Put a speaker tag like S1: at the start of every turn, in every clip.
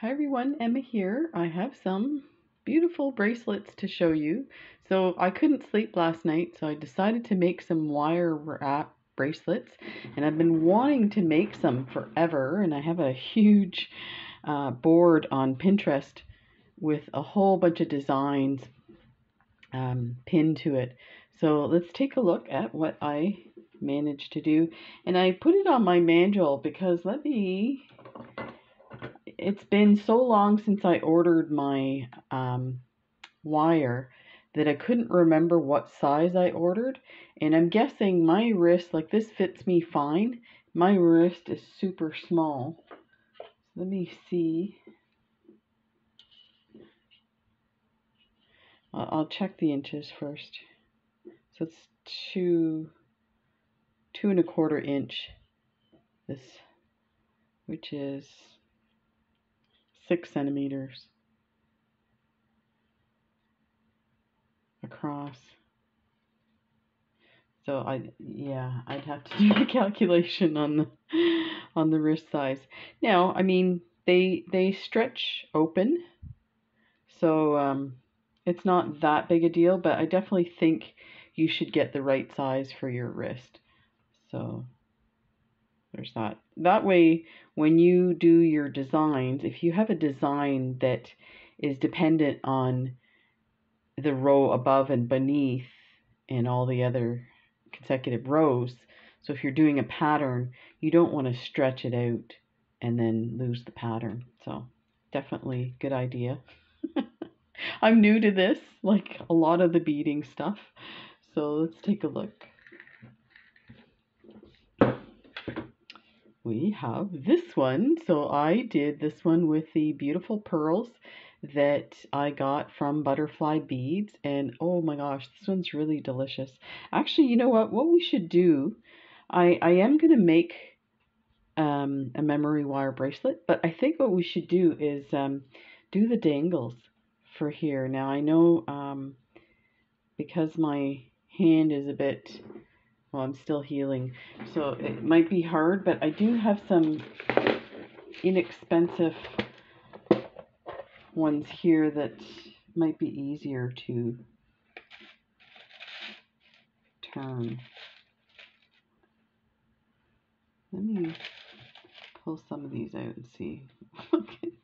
S1: Hi everyone, Emma here. I have some beautiful bracelets to show you. So I couldn't sleep last night, so I decided to make some wire wrap bracelets. And I've been wanting to make some forever, and I have a huge uh, board on Pinterest with a whole bunch of designs um, pinned to it. So let's take a look at what I managed to do. And I put it on my mandrel because let me it's been so long since I ordered my um, wire that I couldn't remember what size I ordered. And I'm guessing my wrist, like this fits me fine. My wrist is super small. Let me see. I'll check the inches first. So it's two, two and a quarter inch. This, which is six centimeters across. So I yeah, I'd have to do the calculation on the on the wrist size. Now, I mean, they they stretch open. So um it's not that big a deal, but I definitely think you should get the right size for your wrist. So there's that. That way, when you do your designs, if you have a design that is dependent on the row above and beneath and all the other consecutive rows, so if you're doing a pattern, you don't want to stretch it out and then lose the pattern. So definitely good idea. I'm new to this, like a lot of the beading stuff. So let's take a look. We have this one. So I did this one with the beautiful pearls that I got from Butterfly Beads. And oh my gosh, this one's really delicious. Actually, you know what? What we should do, I, I am going to make um, a memory wire bracelet, but I think what we should do is um, do the dangles for here. Now I know um, because my hand is a bit well, I'm still healing, so it might be hard, but I do have some inexpensive ones here that might be easier to turn. Let me pull some of these out and see. okay.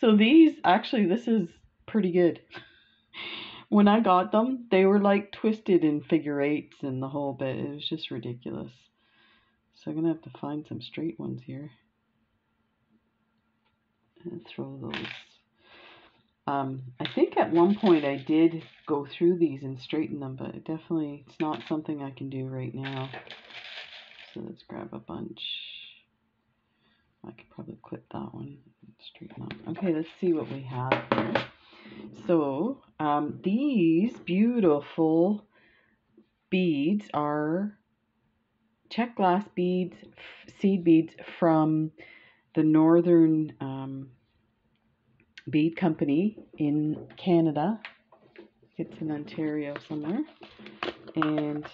S1: So these, actually, this is pretty good when I got them, they were like twisted in figure eights and the whole bit. It was just ridiculous. So I'm going to have to find some straight ones here. And throw those. Um, I think at one point I did go through these and straighten them, but it definitely, it's not something I can do right now. So let's grab a bunch. I could probably clip that one and straighten up. Okay, let's see what we have here. So um, these beautiful beads are Czech glass beads, seed beads from the Northern um, Bead Company in Canada. It's in Ontario somewhere. And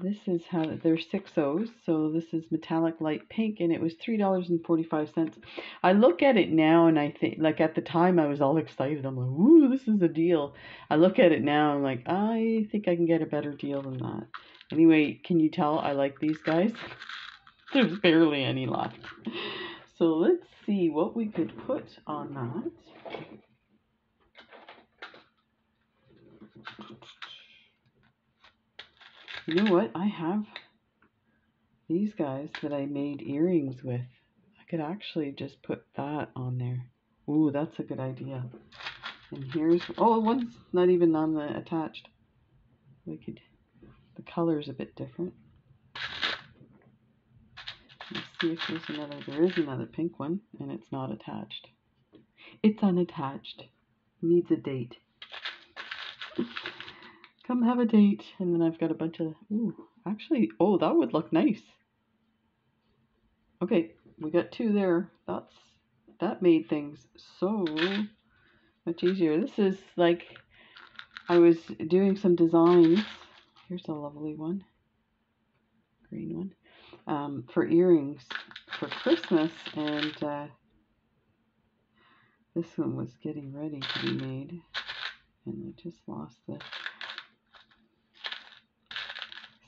S1: this is how there's six O's, so this is metallic light pink, and it was three dollars and forty five cents. I look at it now, and I think, like at the time, I was all excited. I'm like, "Ooh, this is a deal." I look at it now, I'm like, I think I can get a better deal than that. Anyway, can you tell I like these guys? There's barely any left. So let's see what we could put on that. You know what? I have these guys that I made earrings with. I could actually just put that on there. Ooh, that's a good idea. And here's, oh, one's not even on the attached. We could, the color's a bit different. Let's see if there's another, there is another pink one, and it's not attached. It's unattached. Needs a date. Come have a date. And then I've got a bunch of, ooh, actually, oh, that would look nice. Okay, we got two there. That's, that made things so much easier. This is like, I was doing some designs. Here's a lovely one. Green one. Um, for earrings for Christmas, and uh, this one was getting ready to be made, and I just lost the.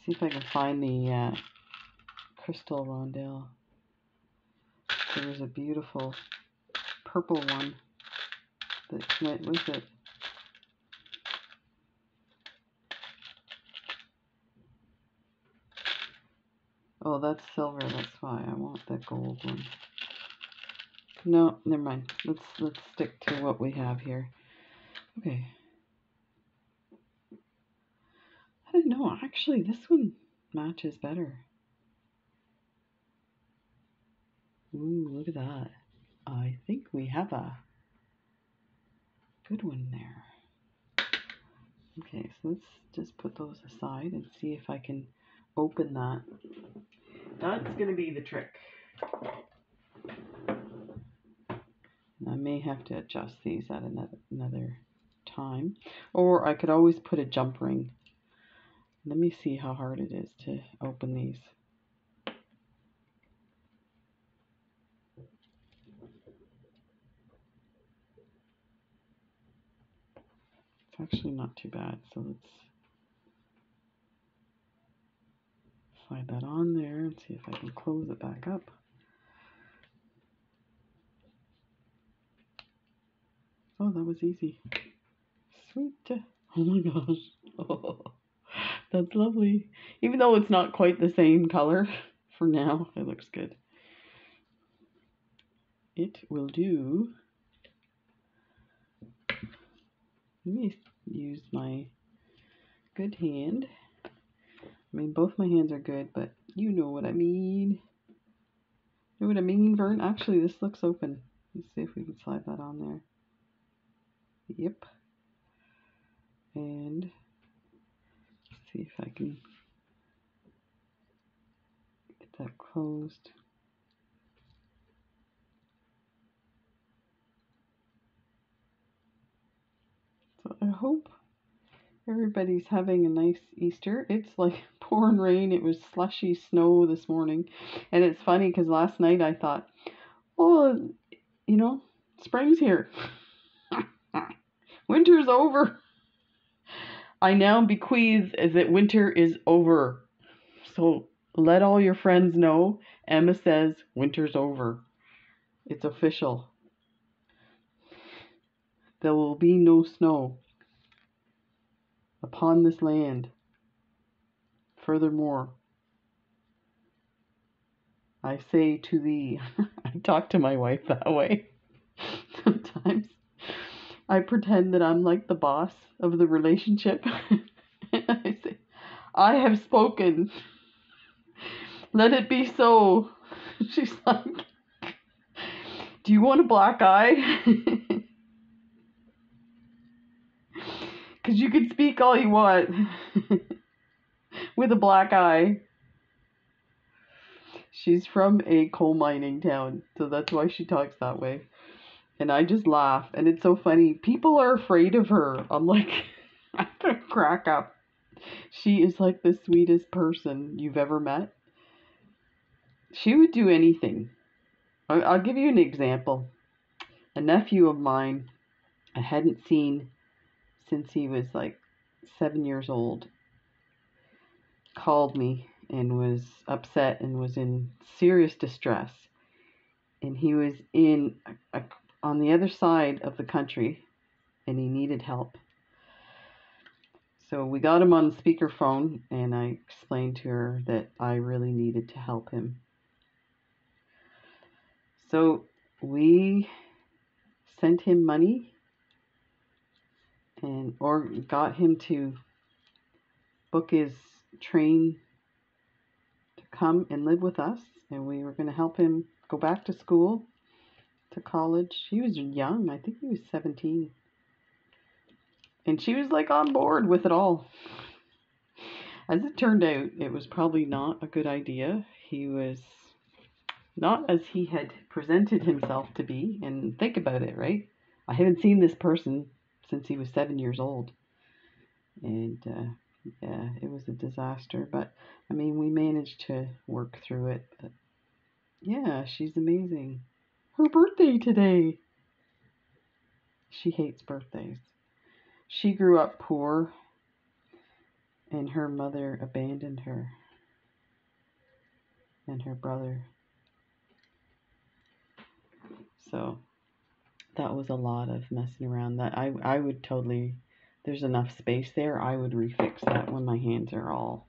S1: See if I can find the uh, crystal rondelle. There was a beautiful purple one that went with it. Oh, that's silver. That's why I want the gold one. No, never mind. Let's let's stick to what we have here. Okay. Don't. Actually, this one matches better. Ooh, look at that. I think we have a good one there. Okay, so let's just put those aside and see if I can open that. That's going to be the trick. I may have to adjust these at another, another time. Or I could always put a jump ring. Let me see how hard it is to open these. It's actually not too bad, so let's slide that on there and see if I can close it back up. Oh, that was easy. Sweet. Oh my gosh. that's lovely. Even though it's not quite the same color for now, it looks good. It will do. Let me use my good hand. I mean, both my hands are good, but you know what I mean. You know what I mean, Vern? Actually, this looks open. Let's see if we can slide that on there. Yep. And see if I can get that closed. So I hope everybody's having a nice Easter. It's like pouring rain. It was slushy snow this morning. And it's funny because last night I thought, oh, you know, spring's here. Winter's over. I now bequeath that winter is over. So let all your friends know. Emma says winter's over. It's official. There will be no snow upon this land. Furthermore, I say to thee, I talk to my wife that way. I pretend that I'm like the boss of the relationship. I say, I have spoken. Let it be so. She's like, Do you want a black eye? Because you can speak all you want with a black eye. She's from a coal mining town, so that's why she talks that way and I just laugh. And it's so funny. People are afraid of her. I'm like, I gotta crack up. She is like the sweetest person you've ever met. She would do anything. I'll give you an example. A nephew of mine I hadn't seen since he was like seven years old called me and was upset and was in serious distress. And he was in a, a on the other side of the country and he needed help. So we got him on speakerphone and I explained to her that I really needed to help him. So we sent him money and or got him to book his train to come and live with us and we were going to help him go back to school to college. He was young. I think he was 17. And she was like on board with it all. As it turned out, it was probably not a good idea. He was not as he had presented himself to be. And think about it, right? I haven't seen this person since he was seven years old. And uh, yeah, it was a disaster. But I mean, we managed to work through it. But Yeah, she's amazing. Her birthday today. She hates birthdays. She grew up poor and her mother abandoned her and her brother. So that was a lot of messing around that I I would totally there's enough space there. I would refix that when my hands are all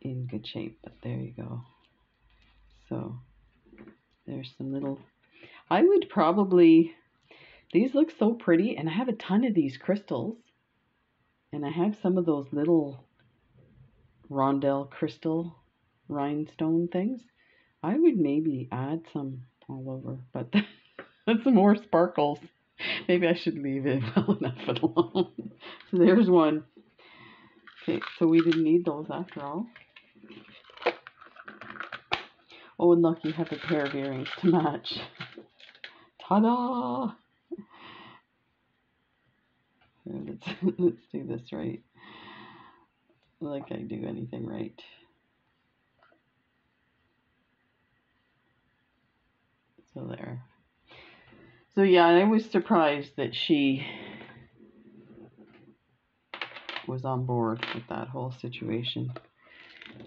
S1: in good shape. But there you go. So there's some little I would probably these look so pretty and I have a ton of these crystals. And I have some of those little rondelle crystal rhinestone things. I would maybe add some all over, but that's some more sparkles. Maybe I should leave it well enough alone. so there's one. Okay, so we didn't need those after all. Oh, and look, you have a pair of earrings to match. Ta-da! Let's, let's do this right. Like I do anything right. So there. So yeah, I was surprised that she was on board with that whole situation.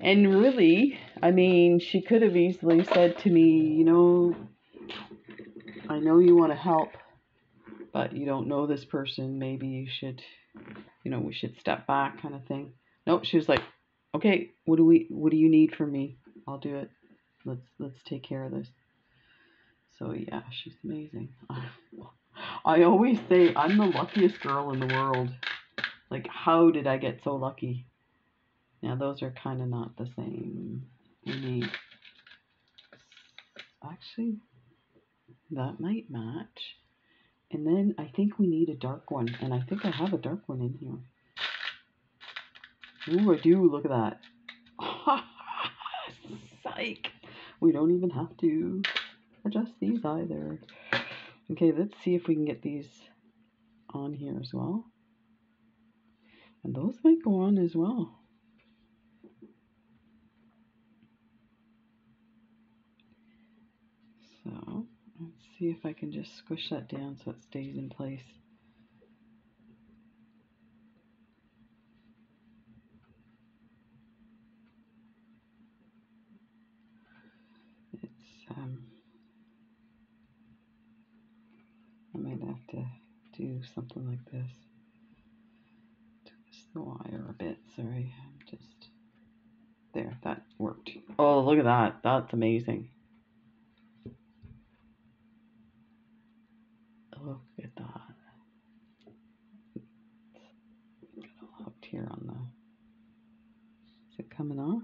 S1: And really, I mean, she could have easily said to me, you know, I know you want to help, but you don't know this person. Maybe you should, you know, we should step back kind of thing. Nope, she was like, okay, what do we, what do you need from me? I'll do it. Let's, let's take care of this. So yeah, she's amazing. I always say I'm the luckiest girl in the world. Like, how did I get so lucky? Now, those are kind of not the same. We need, actually, that might match. And then I think we need a dark one. And I think I have a dark one in here. Ooh, I do. Look at that. Psych. We don't even have to adjust these either. Okay, let's see if we can get these on here as well. And those might go on as well. So let's see if I can just squish that down so it stays in place. It's um, I might have to do something like this. Twist the wire a bit, sorry. I'm just there, that worked. Oh, look at that. That's amazing. Look at that. It's all hooked here on the. Is it coming off?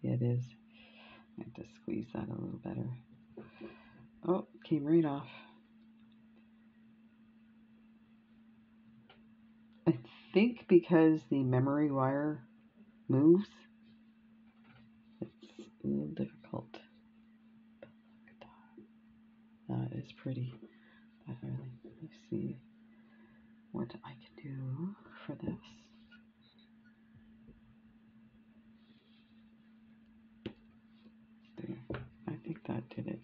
S1: Yeah, it is. I have to squeeze that a little better. Oh, came right off. I think because the memory wire moves, it's a little difficult. But look at that. That is pretty. Let me see what I can do for this. There, I think that did it.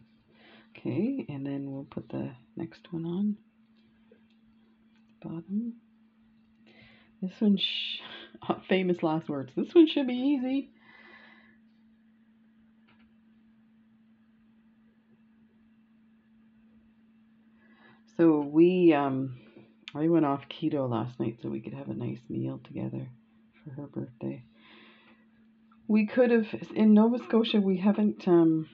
S1: Okay, and then we'll put the next one on. Bottom. This one, famous last words. This one should be easy. So we, um, I went off keto last night so we could have a nice meal together for her birthday. We could have in Nova Scotia. We haven't. Um,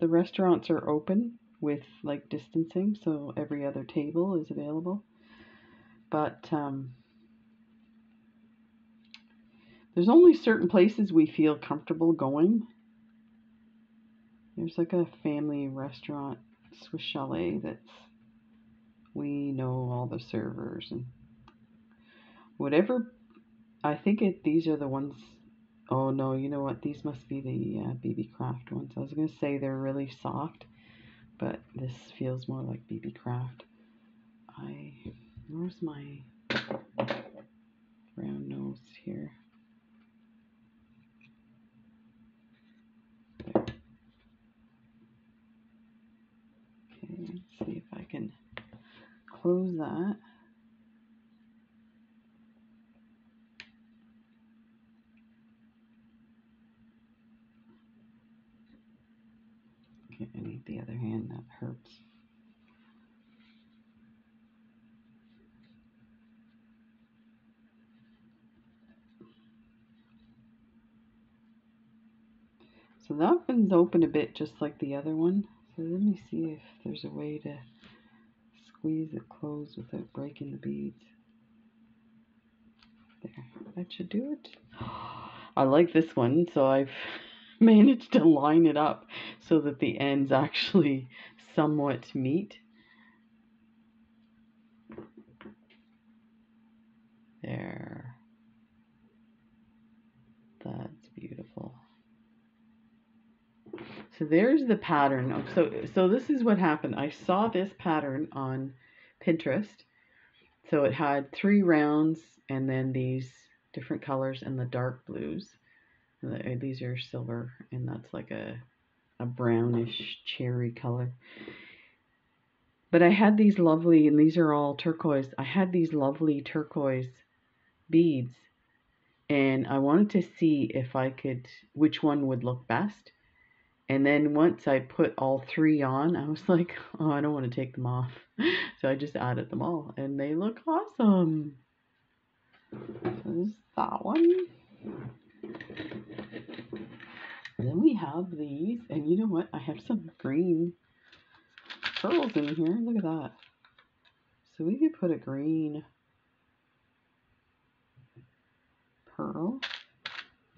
S1: the restaurants are open with like distancing, so every other table is available. But um, there's only certain places we feel comfortable going. There's like a family restaurant, Swiss Chalet, that's we know all the servers and whatever. I think it. These are the ones. Oh no, you know what? These must be the uh, Beebeecraft ones. I was gonna say they're really soft, but this feels more like Beebeecraft. I where's my round nose here? let's see if I can close that. Okay, I need the other hand, that hurts. So that one's open a bit just like the other one. So let me see if there's a way to squeeze it closed without breaking the beads. There, that should do it. I like this one, so I've managed to line it up so that the ends actually somewhat meet. There. That's beautiful. So there's the pattern. So so this is what happened. I saw this pattern on Pinterest. So it had three rounds and then these different colors and the dark blues. These are silver and that's like a a brownish cherry color. But I had these lovely, and these are all turquoise. I had these lovely turquoise beads, and I wanted to see if I could, which one would look best. And then once I put all three on, I was like, oh, I don't want to take them off. So I just added them all and they look awesome. Is that one. And then we have these, and you know what? I have some green pearls in here. Look at that. So we could put a green pearl.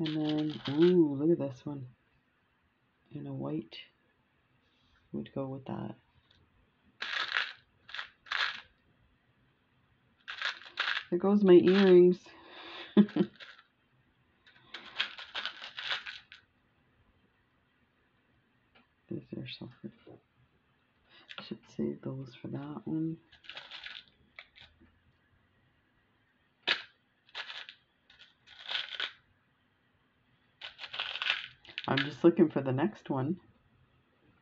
S1: And then, ooh, look at this one and a white would go with that. There goes my earrings. Is there something? I should save those for that one. I'm just looking for the next one.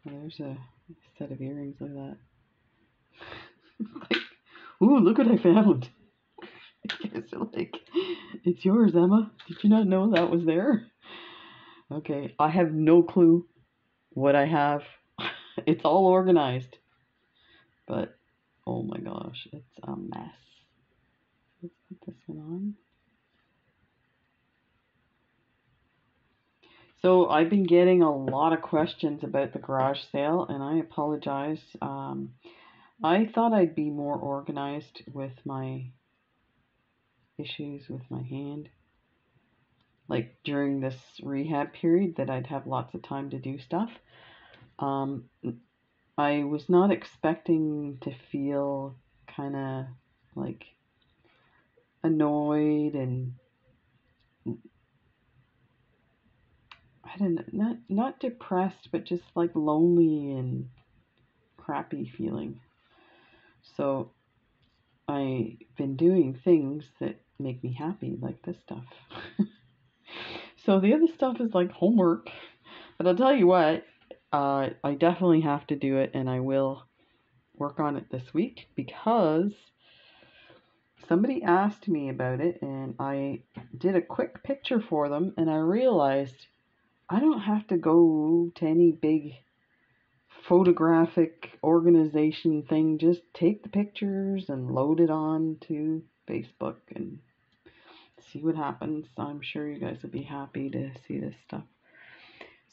S1: Oh, there's a set of earrings like that. like, ooh, look what I found. like, it's yours, Emma. Did you not know that was there? Okay, I have no clue what I have. it's all organized. But, oh my gosh, it's a mess. Let's put this one on. So I've been getting a lot of questions about the garage sale, and I apologize. Um, I thought I'd be more organized with my issues with my hand. Like during this rehab period, that I'd have lots of time to do stuff. Um, I was not expecting to feel kind of like annoyed and I don't know, not not depressed, but just like lonely and crappy feeling. So I've been doing things that make me happy, like this stuff. so the other stuff is like homework. But I'll tell you what, uh, I definitely have to do it, and I will work on it this week because somebody asked me about it, and I did a quick picture for them, and I realized I don't have to go to any big photographic organization thing. Just take the pictures and load it on to Facebook and see what happens. I'm sure you guys will be happy to see this stuff.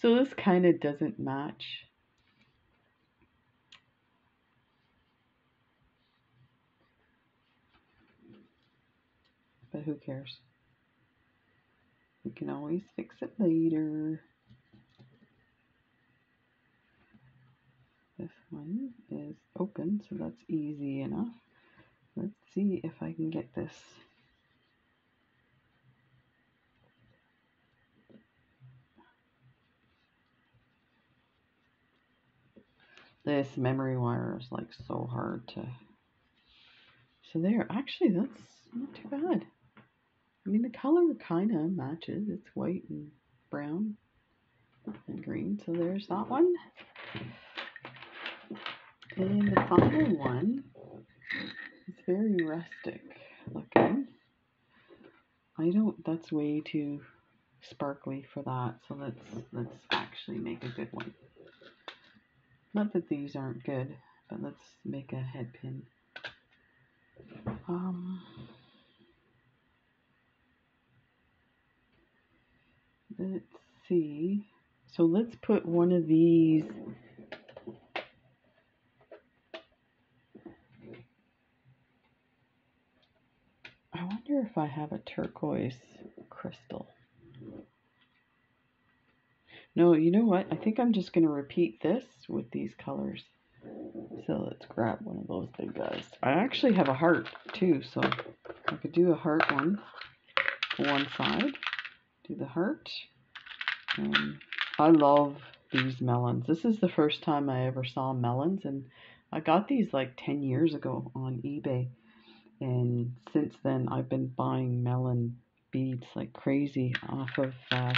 S1: So this kind of doesn't match. But who cares? Can always fix it later. This one is open, so that's easy enough. Let's see if I can get this. This memory wire is like so hard to. So there, actually, that's not too bad. I mean, the color kind of matches. It's white and brown and green. So there's that one. And the final one is very rustic looking. I don't, that's way too sparkly for that. So let's, let's actually make a good one. Not that these aren't good, but let's make a head pin. Um, let's see. So let's put one of these I wonder if I have a turquoise crystal. No, you know what? I think I'm just going to repeat this with these colors. So let's grab one of those big guys. I actually have a heart too, so I could do a heart one one side. Do the heart. Um, I love these melons. This is the first time I ever saw melons, and I got these like 10 years ago on eBay. And since then, I've been buying melon beads like crazy off of uh,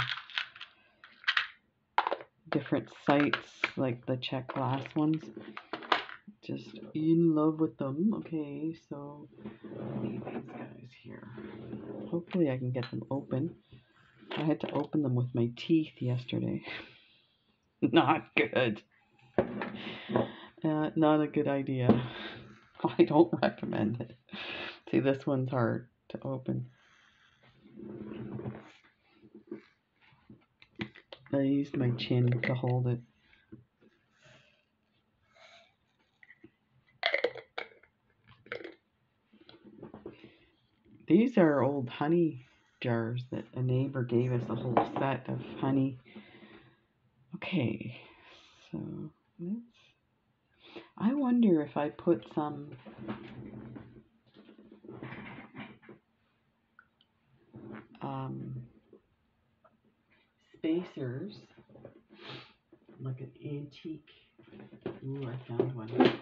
S1: different sites, like the Czech glass ones. Just in love with them. Okay, so these guys here. Hopefully, I can get them open. I had to open them with my teeth yesterday. not good. Uh, not a good idea. I don't recommend it. See, this one's hard to open. I used my chin to hold it. These are old honey jars that a neighbor gave us a whole set of honey. Okay, so let's. I wonder if I put some um, spacers, like an antique. Ooh, I found one.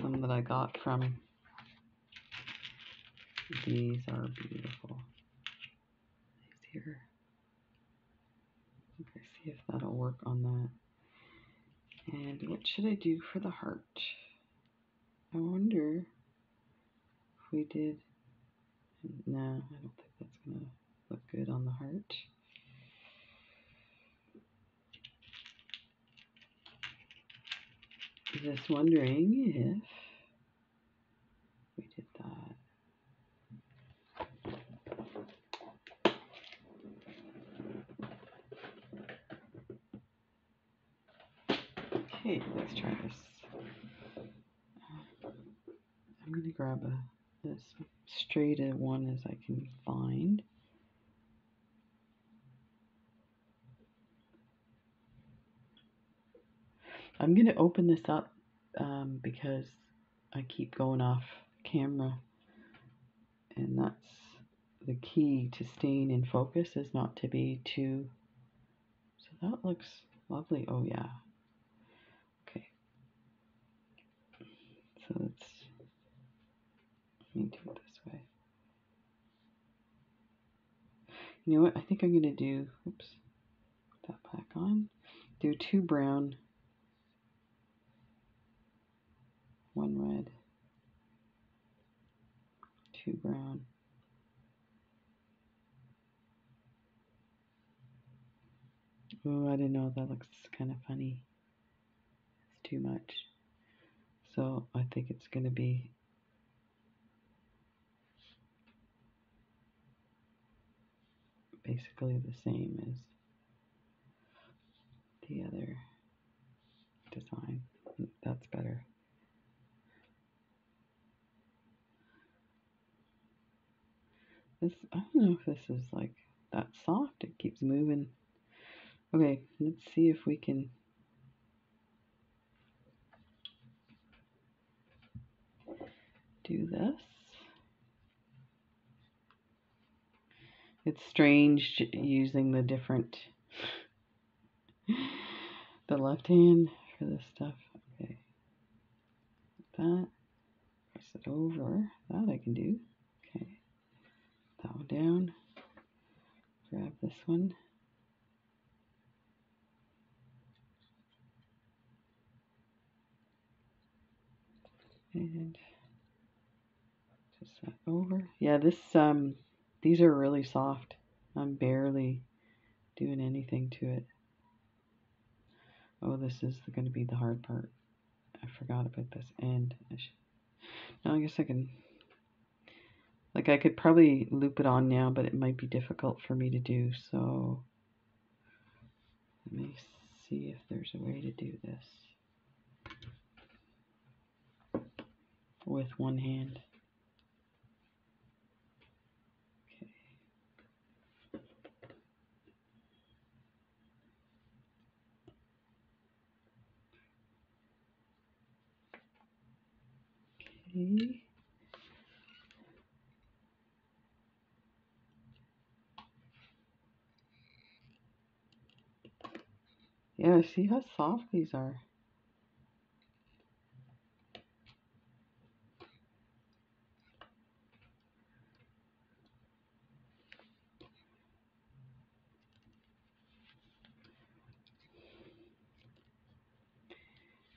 S1: Some that I got from. These are beautiful. These here. Okay, see if that'll work on that. And what should I do for the heart? I wonder if we did no, I don't think that's going to look good on the heart. Just wondering if we did that. Okay, let's try this. I'm going to grab a this straight a one as I can find. I'm going to open this up um, because I keep going off camera and that's the key to staying in focus is not to be too so that looks lovely oh yeah so let's let me do it this way. You know what? I think I'm going to do, oops, put that back on. Do two brown, one red, two brown. Oh, I didn't know. That looks kind of funny. It's too much. So I think it's going to be basically the same as the other design. That's better. This, I don't know if this is like that soft. It keeps moving. Okay, let's see if we can do this. It's strange using the different, the left hand for this stuff. Okay. That, press it over. That I can do. Okay. That one down. Grab this one. And over. Yeah, this um these are really soft. I'm barely doing anything to it. Oh, this is going to be the hard part. I forgot about this end. I no, I guess I can, like I could probably loop it on now, but it might be difficult for me to do, so let me see if there's a way to do this with one hand. Okay. Yeah, see how soft these are.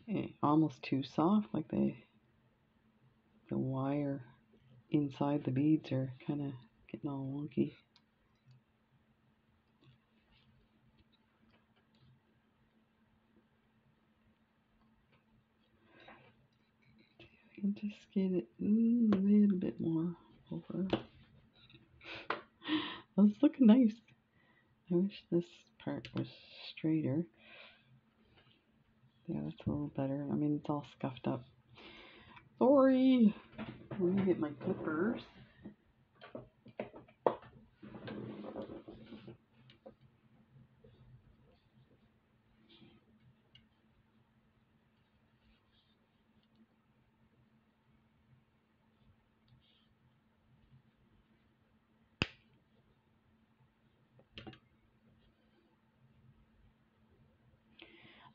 S1: Eh, almost too soft, like they the wire inside the beads are kind of getting all wonky. Just get it a little bit more over. That's looking nice. I wish this part was straighter. Yeah, that's a little better. I mean, it's all scuffed up. Sorry. Let me get my clippers.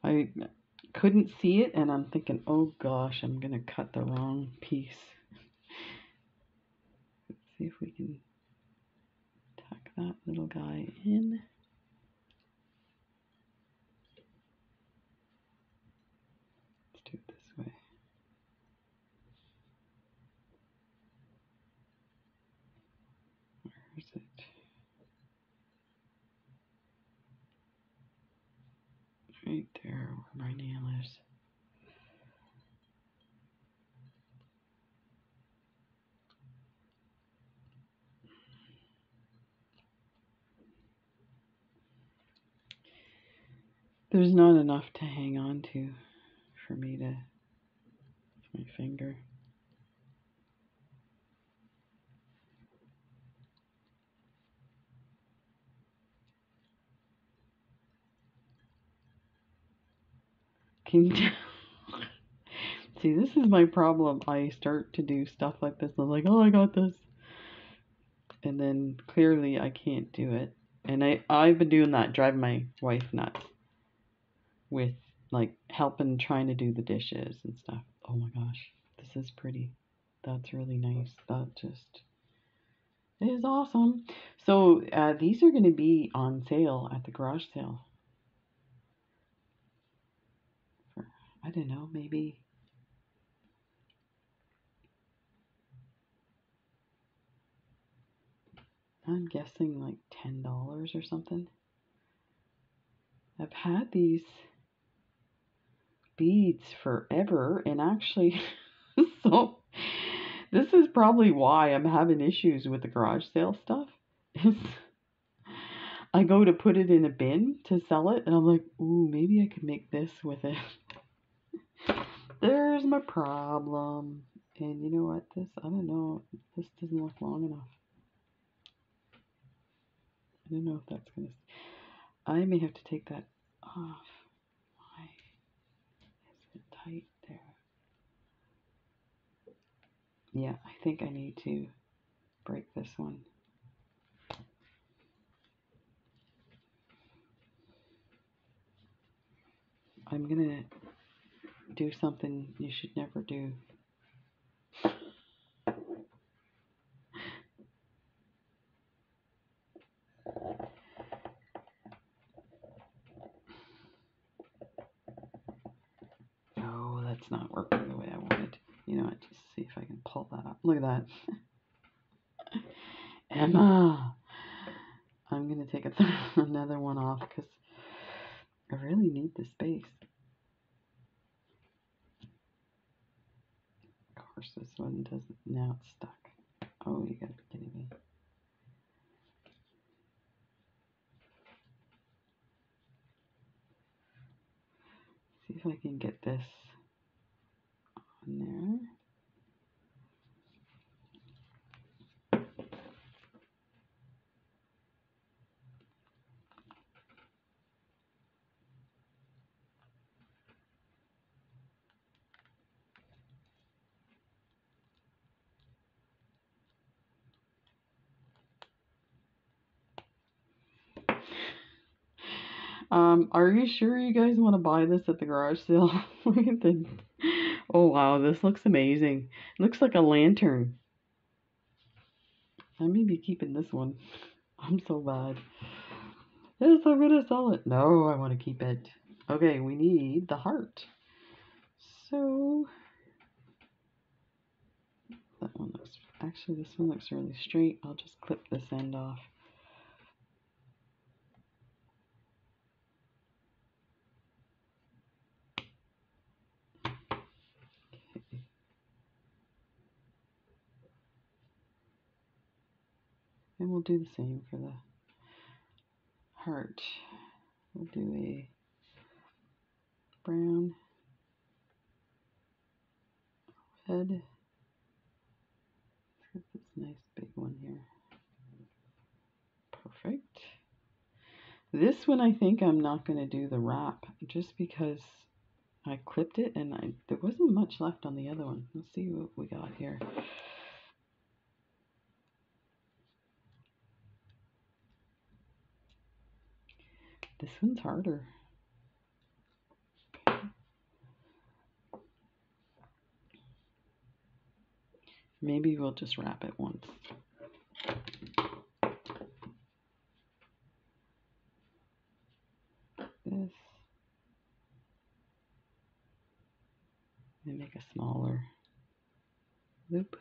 S1: I couldn't see it and I'm thinking, oh gosh, I'm going to cut the wrong piece. Let's see if we can tuck that little guy in. Let's do it this way. Where is it? Right there where my nail is. There's not enough to hang on to for me to my finger. You See, this is my problem. I start to do stuff like this, and I'm like, oh, I got this. And then clearly I can't do it. And I, I've been doing that, driving my wife nuts with like helping trying to do the dishes and stuff. Oh my gosh, this is pretty. That's really nice. That just is awesome. So uh, these are going to be on sale at the garage sale. I don't know, maybe I'm guessing like $10 or something. I've had these beads forever and actually so this is probably why I'm having issues with the garage sale stuff I go to put it in a bin to sell it and I'm like, ooh, maybe I could make this with it. There's my problem. And you know what? This, I don't know. This doesn't look long enough. I don't know if that's going to... I may have to take that off. Why is it tight there? Yeah, I think I need to break this one. I'm going to do something you should never do. Oh, that's not working the way I wanted. You know what? Just see if I can pull that up. Look at that. Emma! I'm going to take th another one off because I really need the space. Course, this one doesn't. Now it's stuck. Oh, you gotta be kidding me. See if I can get this on there. Um, are you sure you guys want to buy this at the garage sale? oh wow, this looks amazing. It looks like a lantern. I may be keeping this one. I'm so bad. Yes, I'm gonna sell it. No, I want to keep it. Okay, we need the heart. So that one looks actually this one looks really straight. I'll just clip this end off. And we'll do the same for the heart. We'll do a brown, red. Let's get this nice big one here. Perfect. This one I think I'm not going to do the wrap just because I clipped it and I, there wasn't much left on the other one. Let's see what we got here. This one's harder. Maybe we'll just wrap it once. This. And make a smaller loop.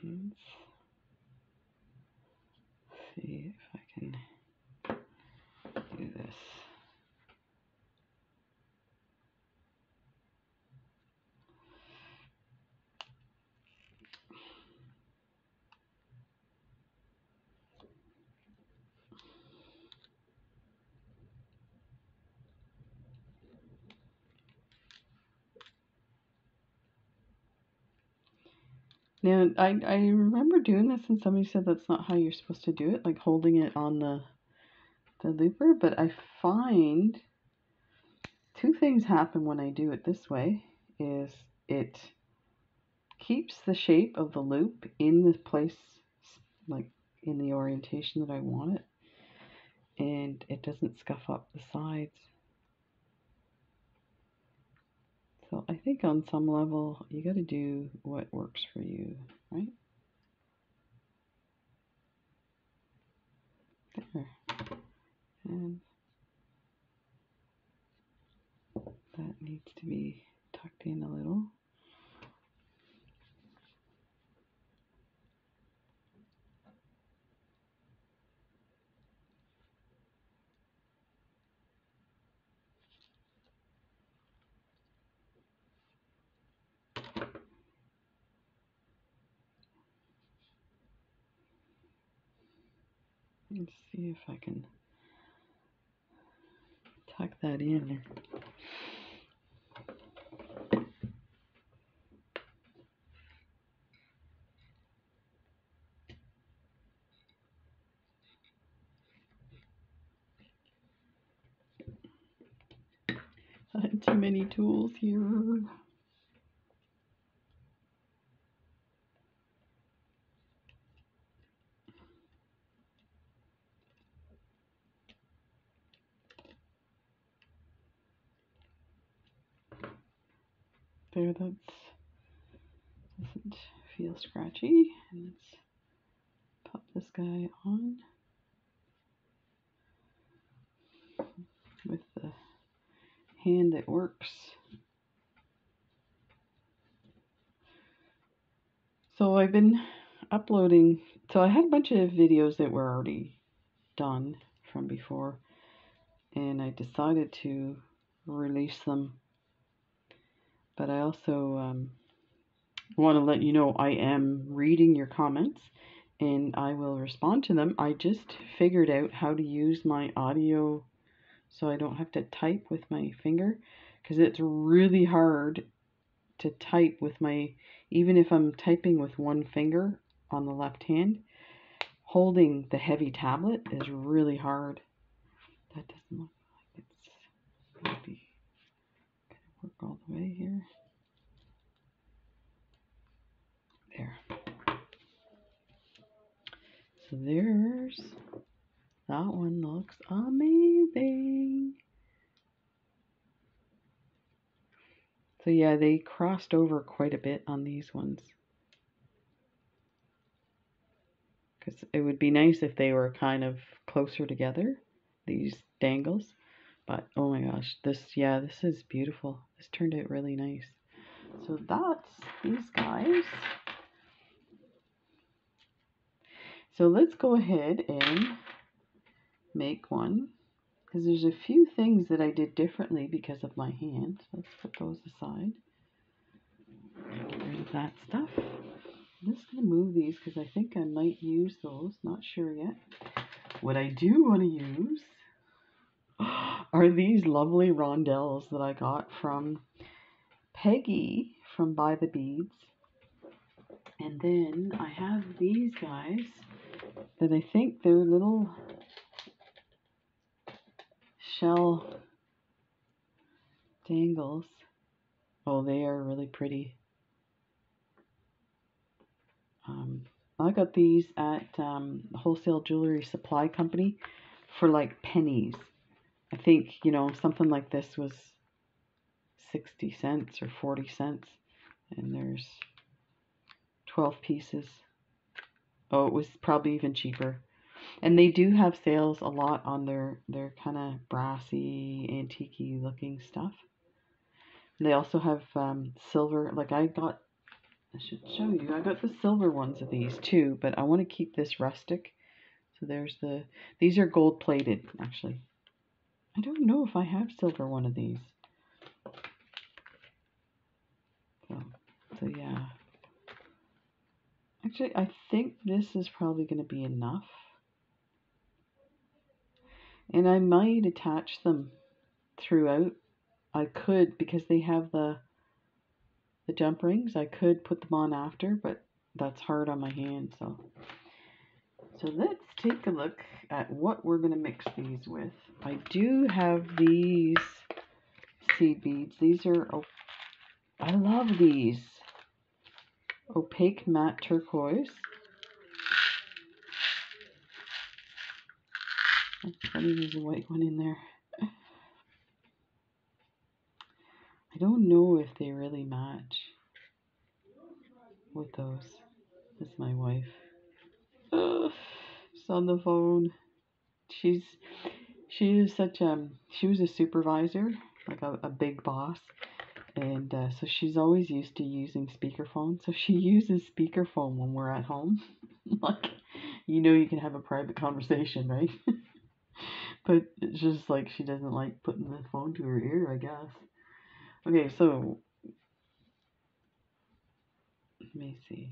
S1: Let's see if I can do this. Now, I, I remember doing this and somebody said that's not how you're supposed to do it, like holding it on the, the looper, but I find two things happen when I do it this way, is it keeps the shape of the loop in the place, like in the orientation that I want it, and it doesn't scuff up the sides. So I think on some level, you got to do what works for you, right? There. And that needs to be tucked in a little. Let's see if I can tuck that in. I had Too many tools here. There that's doesn't feel scratchy. And let's pop this guy on with the hand that works. So I've been uploading, so I had a bunch of videos that were already done from before and I decided to release them. But I also um, want to let you know I am reading your comments and I will respond to them. I just figured out how to use my audio so I don't have to type with my finger because it's really hard to type with my, even if I'm typing with one finger on the left hand, holding the heavy tablet is really hard. That doesn't look like it's going to be going to work all the way here. There. So there's, that one looks amazing. So yeah, they crossed over quite a bit on these ones. Because it would be nice if they were kind of closer together, these dangles. But oh my gosh, this, yeah, this is beautiful. This turned out really nice. So that's these guys. So let's go ahead and make one because there's a few things that I did differently because of my hand. Let's put those aside. Get rid of that stuff. I'm just going to move these because I think I might use those. Not sure yet. What I do want to use are these lovely rondelles that I got from Peggy from Buy the Beads. And then I have these guys that I think they're little shell dangles. Oh, they are really pretty. Um, I got these at um, Wholesale Jewelry Supply Company for like pennies. I think, you know, something like this was 60 cents or 40 cents. And there's 12 pieces. Oh, it was probably even cheaper. And they do have sales a lot on their, their kind of brassy, antique looking stuff. They also have um, silver, like I got, I should show you, I got the silver ones of these too, but I want to keep this rustic. So there's the, these are gold plated actually. I don't know if I have silver one of these. So, so yeah. Actually, I think this is probably going to be enough. And I might attach them throughout. I could, because they have the the jump rings, I could put them on after, but that's hard on my hand, so. So let's take a look at what we're going to mix these with. I do have these seed beads. These are, oh, I love these opaque matte turquoise. That's funny, there's a white one in there. I don't know if they really match with those. This is my wife. On the phone. She's she is such a she was a supervisor, like a, a big boss, and uh, so she's always used to using speakerphone. So she uses speakerphone when we're at home. like, you know, you can have a private conversation, right? but it's just like she doesn't like putting the phone to her ear, I guess. Okay, so let me see.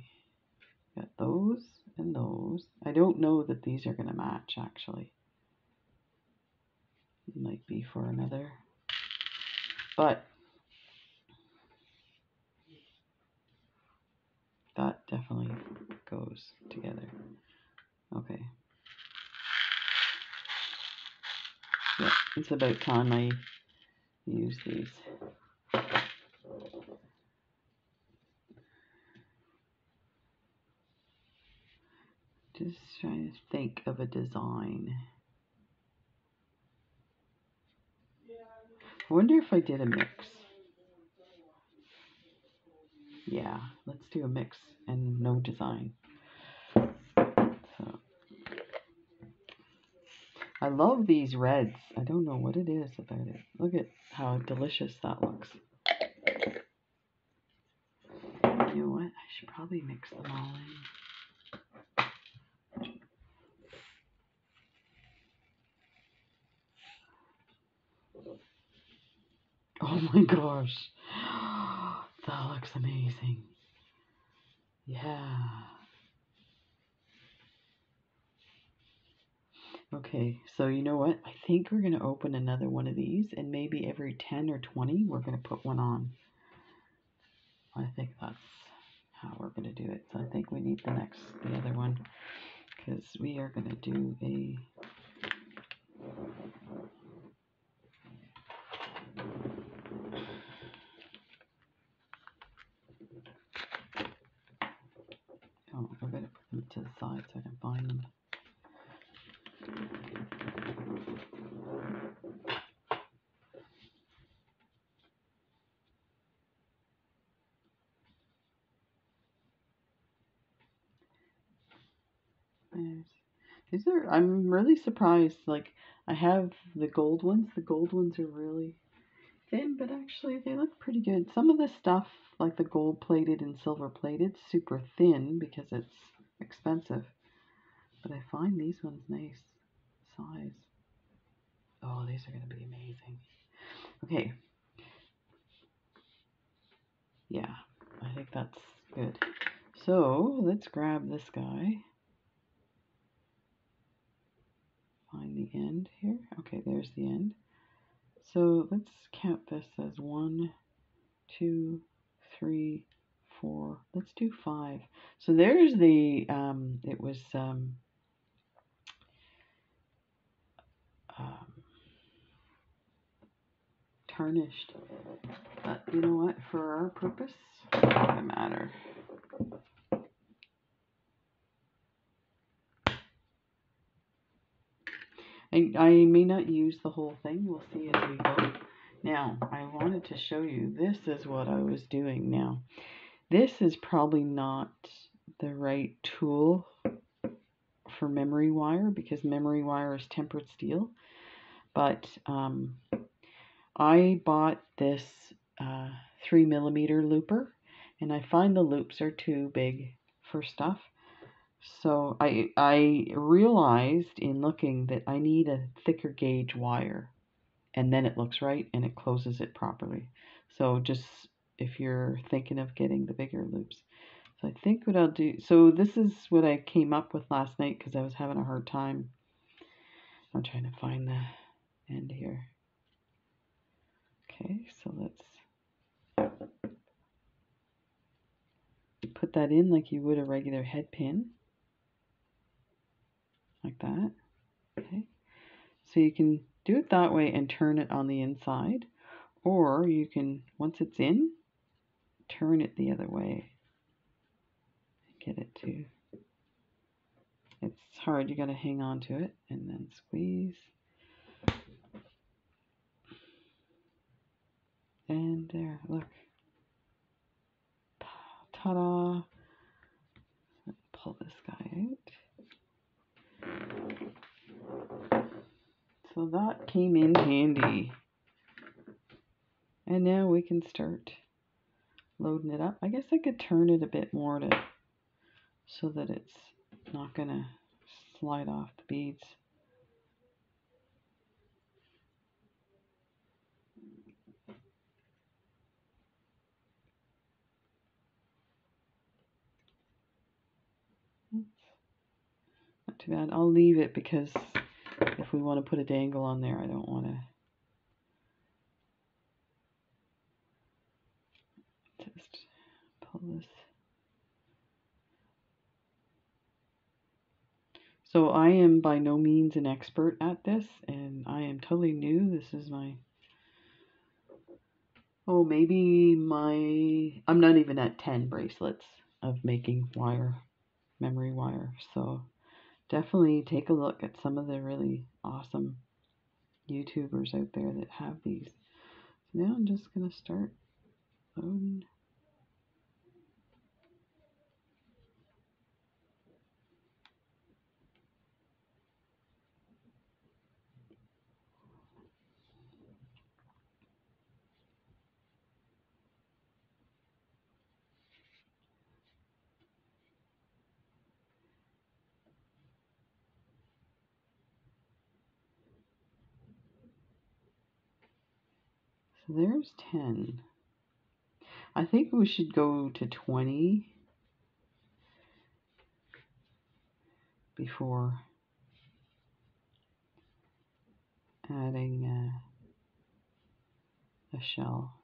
S1: Got those and those. I don't know that these are going to match actually. It might be for another. But that definitely goes together. Okay. Yeah, it's about time I use these. Just trying to think of a design. I wonder if I did a mix. yeah, let's do a mix and no design. So I love these reds. I don't know what it is about it. Look at how delicious that looks. You know what? I should probably mix them all in. Oh my gosh. That looks amazing. Yeah. Okay, so you know what? I think we're going to open another one of these, and maybe every 10 or 20, we're going to put one on. I think that's how we're going to do it. So I think we need the next, the other one, because we are going to do a Oh, I better put them to the side so I can. There's, these are, I'm really surprised. Like, I have the gold ones. The gold ones are really thin, but actually they look pretty good. Some of the stuff, like the gold plated and silver plated, super thin because it's expensive. But I find these ones nice size. Oh, these are going to be amazing. Okay. Yeah, I think that's good. So let's grab this guy. Find the end here. Okay, there's the end. So let's count this as one, two, three, four. Let's do five. So there's the, um, it was, um, um, tarnished. But you know what? For our purpose, it doesn't matter. I, I may not use the whole thing. We'll see as we go. Now, I wanted to show you, this is what I was doing now. This is probably not the right tool for memory wire because memory wire is tempered steel. But um, I bought this uh, 3 millimeter looper and I find the loops are too big for stuff. So I, I realized in looking that I need a thicker gauge wire and then it looks right and it closes it properly. So just if you're thinking of getting the bigger loops. So I think what I'll do, so this is what I came up with last night because I was having a hard time. I'm trying to find the end here. Okay, so let's put that in like you would a regular head pin like that. Okay, so you can do it that way and turn it on the inside, or you can, once it's in, turn it the other way. Get it to, it's hard, you got to hang on to it and then squeeze. And there, look. Ta-da! Pull this guy out. So that came in handy. And now we can start loading it up. I guess I could turn it a bit more to so that it's not going to slide off the beads. Too bad. I'll leave it because if we want to put a dangle on there, I don't want to just pull this. So I am by no means an expert at this, and I am totally new. This is my, oh, maybe my, I'm not even at 10 bracelets of making wire, memory wire. So definitely take a look at some of the really awesome YouTubers out there that have these. So now I'm just going to start loading. There's 10. I think we should go to 20 before adding uh, a shell.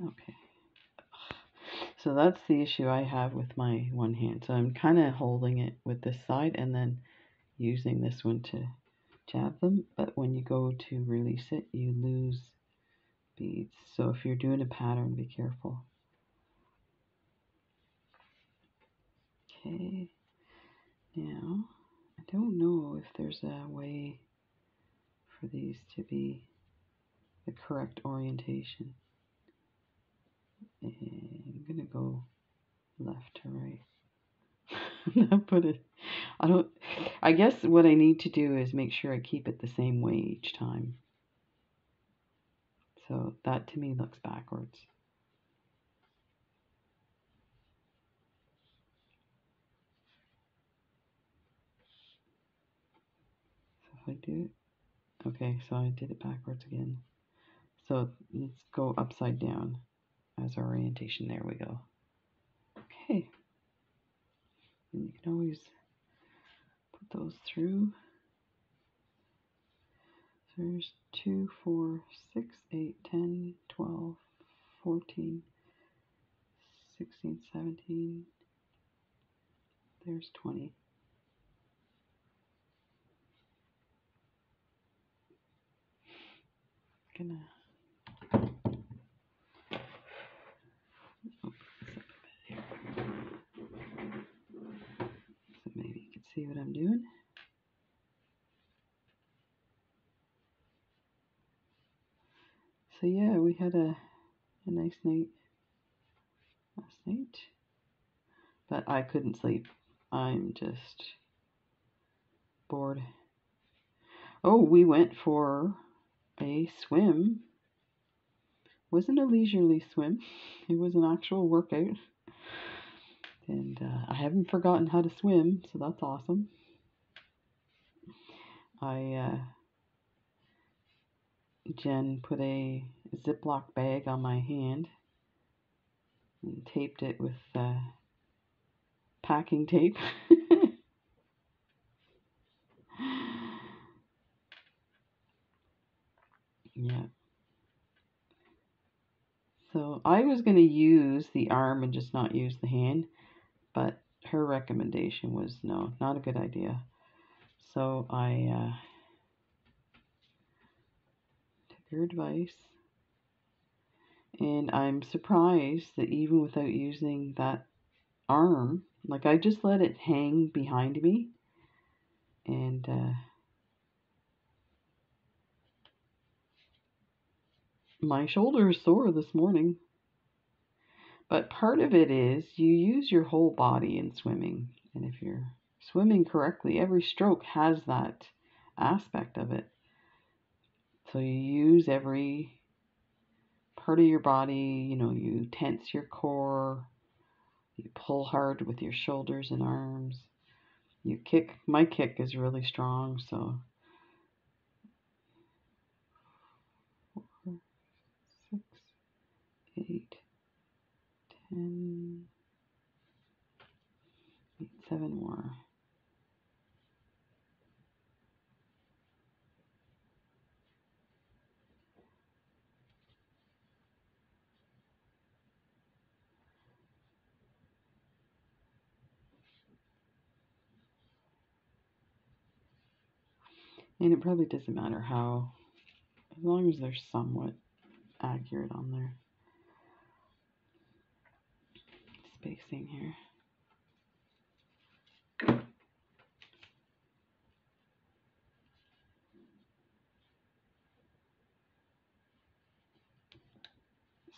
S1: Okay. So that's the issue I have with my one hand. So I'm kind of holding it with this side and then using this one to jab them. But when you go to release it, you lose beads. So if you're doing a pattern, be careful. Okay. Now, I don't know if there's a way for these to be the correct orientation. And I'm gonna go left to right. Not put it. I don't. I guess what I need to do is make sure I keep it the same way each time. So that to me looks backwards. So if I do it, okay, so I did it backwards again. So let's go upside down as our orientation. There we go. Okay. And you can always put those through. So there's 2, 4, 6, 8, 10, 12, 14, 16, 17. There's 20. Gonna see what I'm doing. So yeah, we had a, a nice night last night, but I couldn't sleep. I'm just bored. Oh, we went for a swim. Wasn't a leisurely swim. It was an actual workout. And uh, I haven't forgotten how to swim, so that's awesome. I, uh, Jen put a Ziploc bag on my hand and taped it with uh, packing tape. yeah. So I was going to use the arm and just not use the hand but her recommendation was no, not a good idea. So I uh, took her advice, and I'm surprised that even without using that arm, like I just let it hang behind me, and uh, my shoulder is sore this morning. But part of it is you use your whole body in swimming. And if you're swimming correctly, every stroke has that aspect of it. So you use every part of your body, you know, you tense your core, you pull hard with your shoulders and arms. You kick, my kick is really strong, so eight, ten, eight, seven more. And it probably doesn't matter how, as long as they're somewhat accurate on there. Spacing here.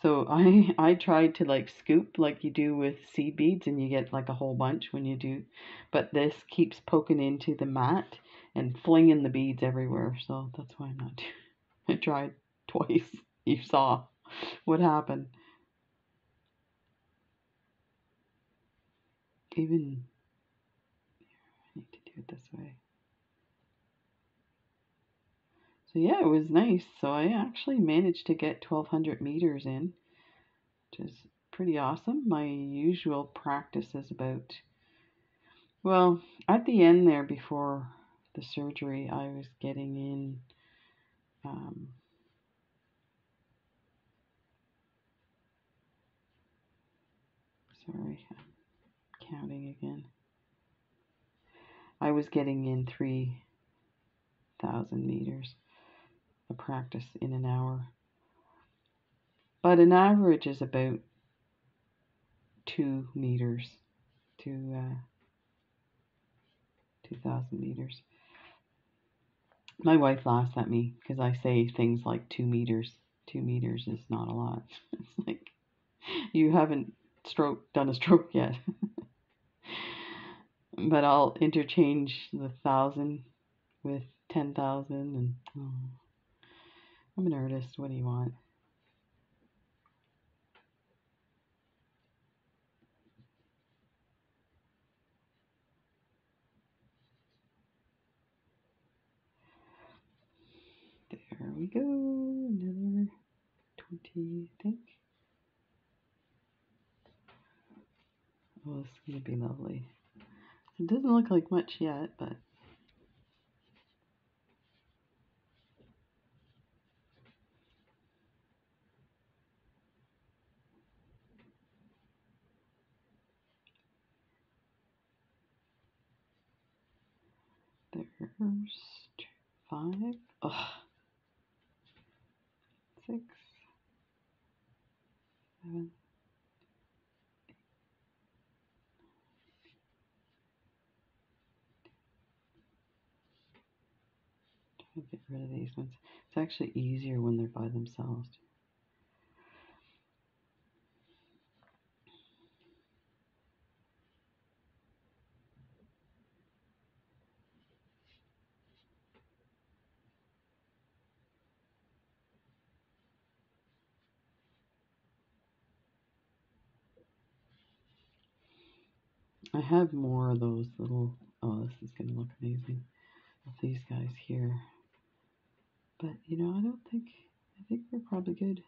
S1: So I I tried to like scoop like you do with seed beads and you get like a whole bunch when you do, but this keeps poking into the mat and flinging the beads everywhere. So that's why I'm not doing. I tried twice. You saw what happened. Even I need to do it this way. So yeah, it was nice. So I actually managed to get 1200 meters in, which is pretty awesome. My usual practice is about, well, at the end there before the surgery, I was getting in um, sorry, counting again. I was getting in 3,000 meters a practice in an hour. But an average is about two meters to uh, 2,000 meters. My wife laughs at me because I say things like two meters. Two meters is not a lot. It's like you haven't stroke done a stroke yet. but I'll interchange the thousand with ten thousand and oh, I'm an artist. What do you want? There we go. Another 20, I think. Oh, going to be lovely. It doesn't look like much yet, but there's five. Ugh. Six, seven, Try to get rid of these ones. It's actually easier when they're by themselves. I have more of those little, oh, this is going to look amazing, of these guys here. But, you know, I don't think, I think we're probably good.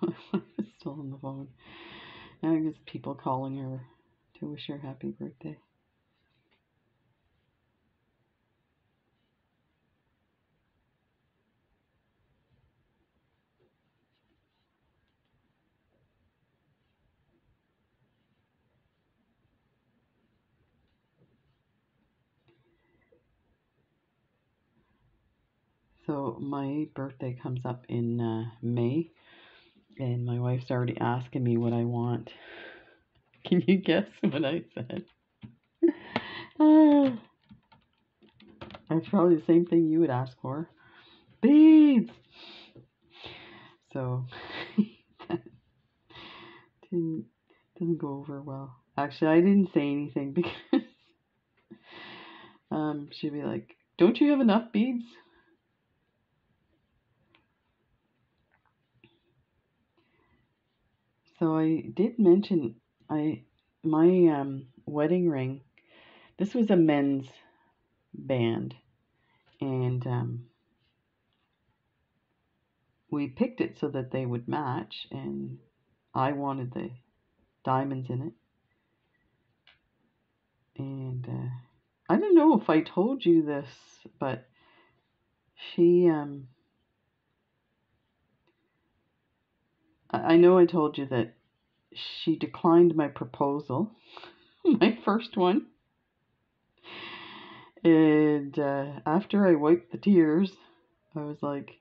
S1: Still on the phone. I guess people calling her to wish her happy birthday. So my birthday comes up in uh, May, and my wife's already asking me what I want. Can you guess what I said? Ah, that's probably the same thing you would ask for. Beads. So didn't doesn't go over well. Actually, I didn't say anything because um she'd be like, "Don't you have enough beads?" So I did mention I my um, wedding ring. This was a men's band, and um, we picked it so that they would match. And I wanted the diamonds in it, and uh, I don't know if I told you this, but she um I know I told you that she declined my proposal, my first one. And uh, after I wiped the tears, I was like,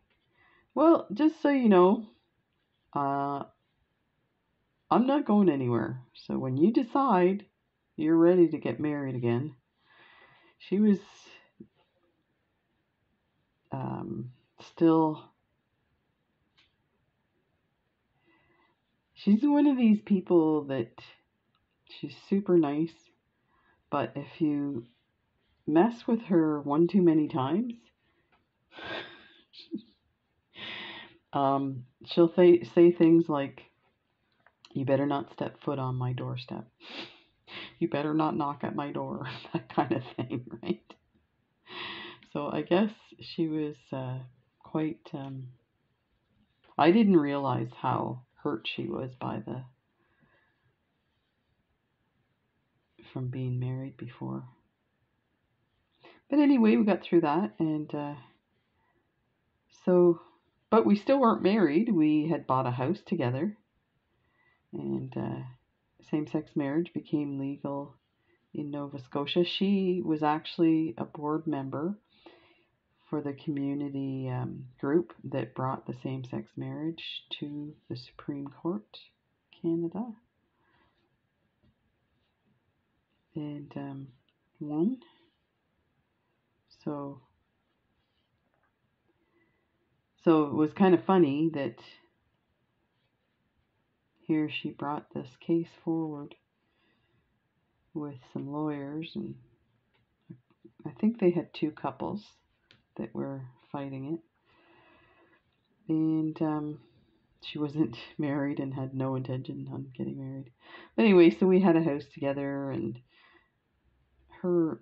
S1: well, just so you know, uh, I'm not going anywhere. So when you decide you're ready to get married again, she was um, still she's one of these people that she's super nice but if you mess with her one too many times um, she'll say, say things like you better not step foot on my doorstep. You better not knock at my door. That kind of thing right? So i guess she was uh, quite um, i didn't realize how hurt she was by the from being married before. But anyway, we got through that, and uh, so, but we still weren't married. We had bought a house together, and uh, same sex marriage became legal in Nova Scotia. She was actually a board member for the community um, group that brought the same sex marriage to the Supreme Court, Canada. and um, one. So, so it was kind of funny that here she brought this case forward with some lawyers, and I think they had two couples that were fighting it, and um, she wasn't married and had no intention on getting married. But anyway, so we had a house together and her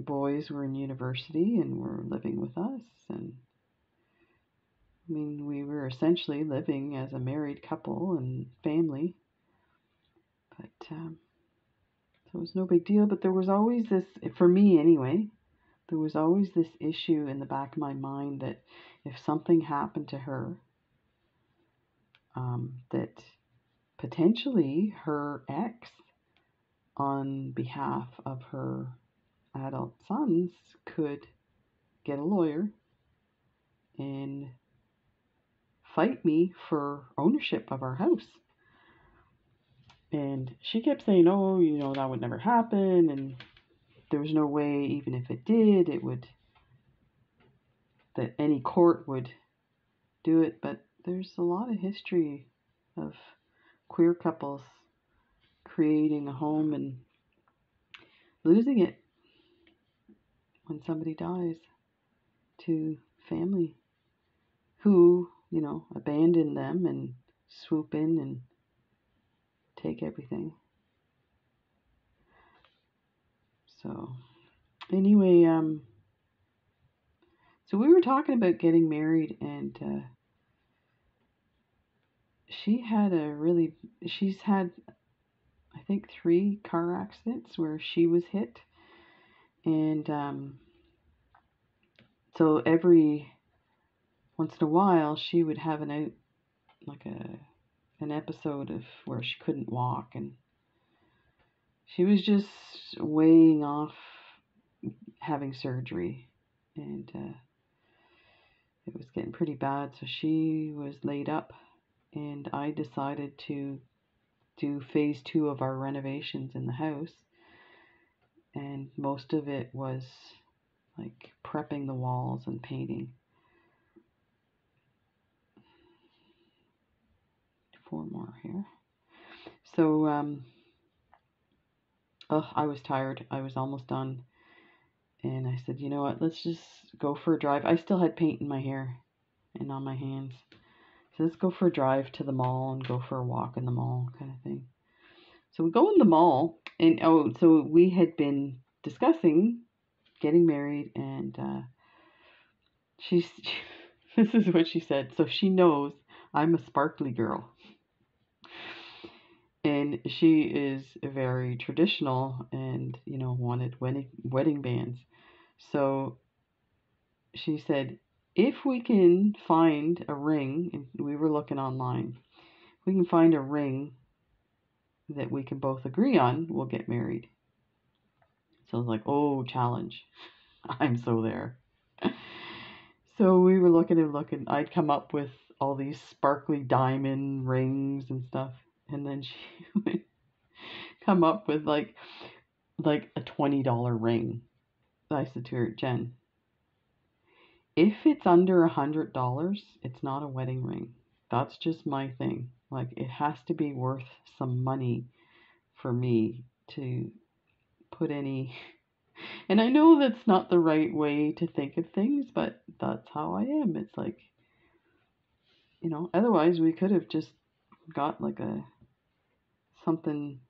S1: boys were in university and were living with us. And I mean we were essentially living as a married couple and family. But um, so it was no big deal. But there was always this for me anyway there was always this issue in the back of my mind that if something happened to her um, that potentially her ex on behalf of her adult sons could get a lawyer and fight me for ownership of our house. And she kept saying, oh, you know, that would never happen. And there was no way, even if it did, it would, that any court would do it. But there's a lot of history of queer couples creating a home and losing it when somebody dies to family who, you know, abandon them and swoop in and take everything. So, anyway, um, so we were talking about getting married, and uh, she had a really, she's had I think three car accidents where she was hit, and um, so every once in a while she would have an out like a an episode of where she couldn't walk and she was just weighing off having surgery and uh, it was getting pretty bad so she was laid up and I decided to do phase two of our renovations in the house. And most of it was like prepping the walls and painting. Four more here. So, um, oh, I was tired. I was almost done. And I said, you know what, let's just go for a drive. I still had paint in my hair and on my hands. So let's go for a drive to the mall and go for a walk in the mall kind of thing. So we go in the mall and oh, so we had been discussing getting married and uh, she's this is what she said. So she knows I'm a sparkly girl. And she is very traditional and, you know, wanted wedding wedding bands. So she said, if we can find a ring, and we were looking online, we can find a ring that we can both agree on, we'll get married. So I was like, oh, challenge. I'm so there. so we were looking and looking. I'd come up with all these sparkly diamond rings and stuff. And then she would come up with like like a $20 ring. I said to her, Jen, if it's under a hundred dollars, it's not a wedding ring. That's just my thing. Like it has to be worth some money for me to put any and I know that's not the right way to think of things, but that's how I am. It's like you know, otherwise we could have just got like a something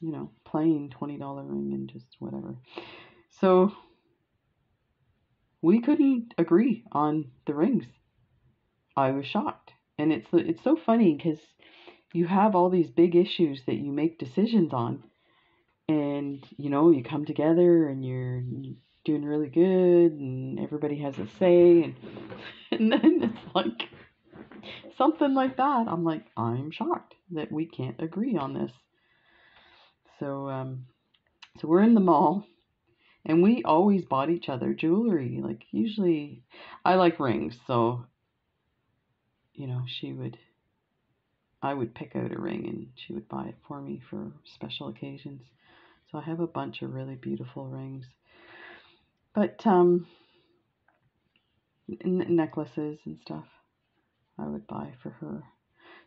S1: you know, plain $20 ring and just whatever. So we couldn't agree on the rings. I was shocked. And it's it's so funny cuz you have all these big issues that you make decisions on and you know, you come together and you're doing really good and everybody has a say and and then it's like something like that. I'm like, I'm shocked that we can't agree on this. So um so we're in the mall and we always bought each other jewelry. Like usually I like rings, so you know, she would I would pick out a ring and she would buy it for me for special occasions. So I have a bunch of really beautiful rings. But um necklaces and stuff I would buy for her.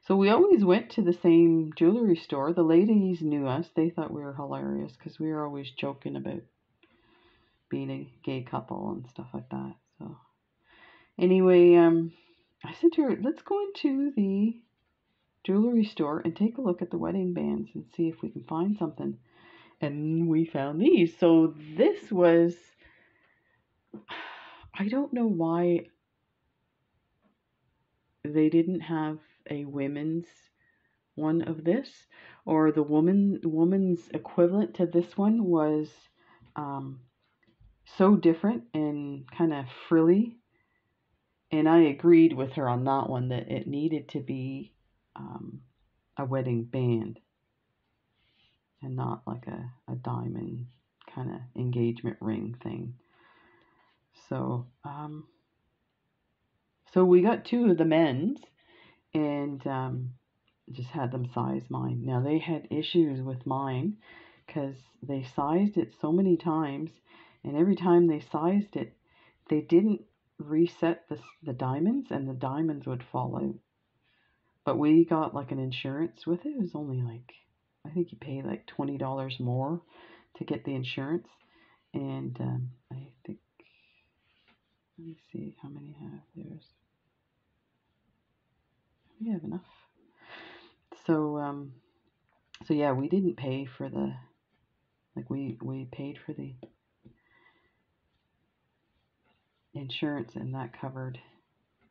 S1: So we always went to the same jewelry store. The ladies knew us. They thought we were hilarious because we were always joking about being a gay couple and stuff like that. So anyway, um, I said to her, let's go into the jewelry store and take a look at the wedding bands and see if we can find something. And we found these. So this was, I don't know why they didn't have a women's one of this, or the woman woman's equivalent to this one was um, so different and kind of frilly. And I agreed with her on that one that it needed to be um, a wedding band and not like a, a diamond kind of engagement ring thing. So, um, so we got two of the men's and um, just had them size mine. Now they had issues with mine because they sized it so many times, and every time they sized it, they didn't reset the the diamonds, and the diamonds would fall out. But we got like an insurance with it. It was only like I think you pay like twenty dollars more to get the insurance, and um, I think let me see how many have theirs we have enough. So, um, so yeah, we didn't pay for the, like we, we paid for the insurance and that covered.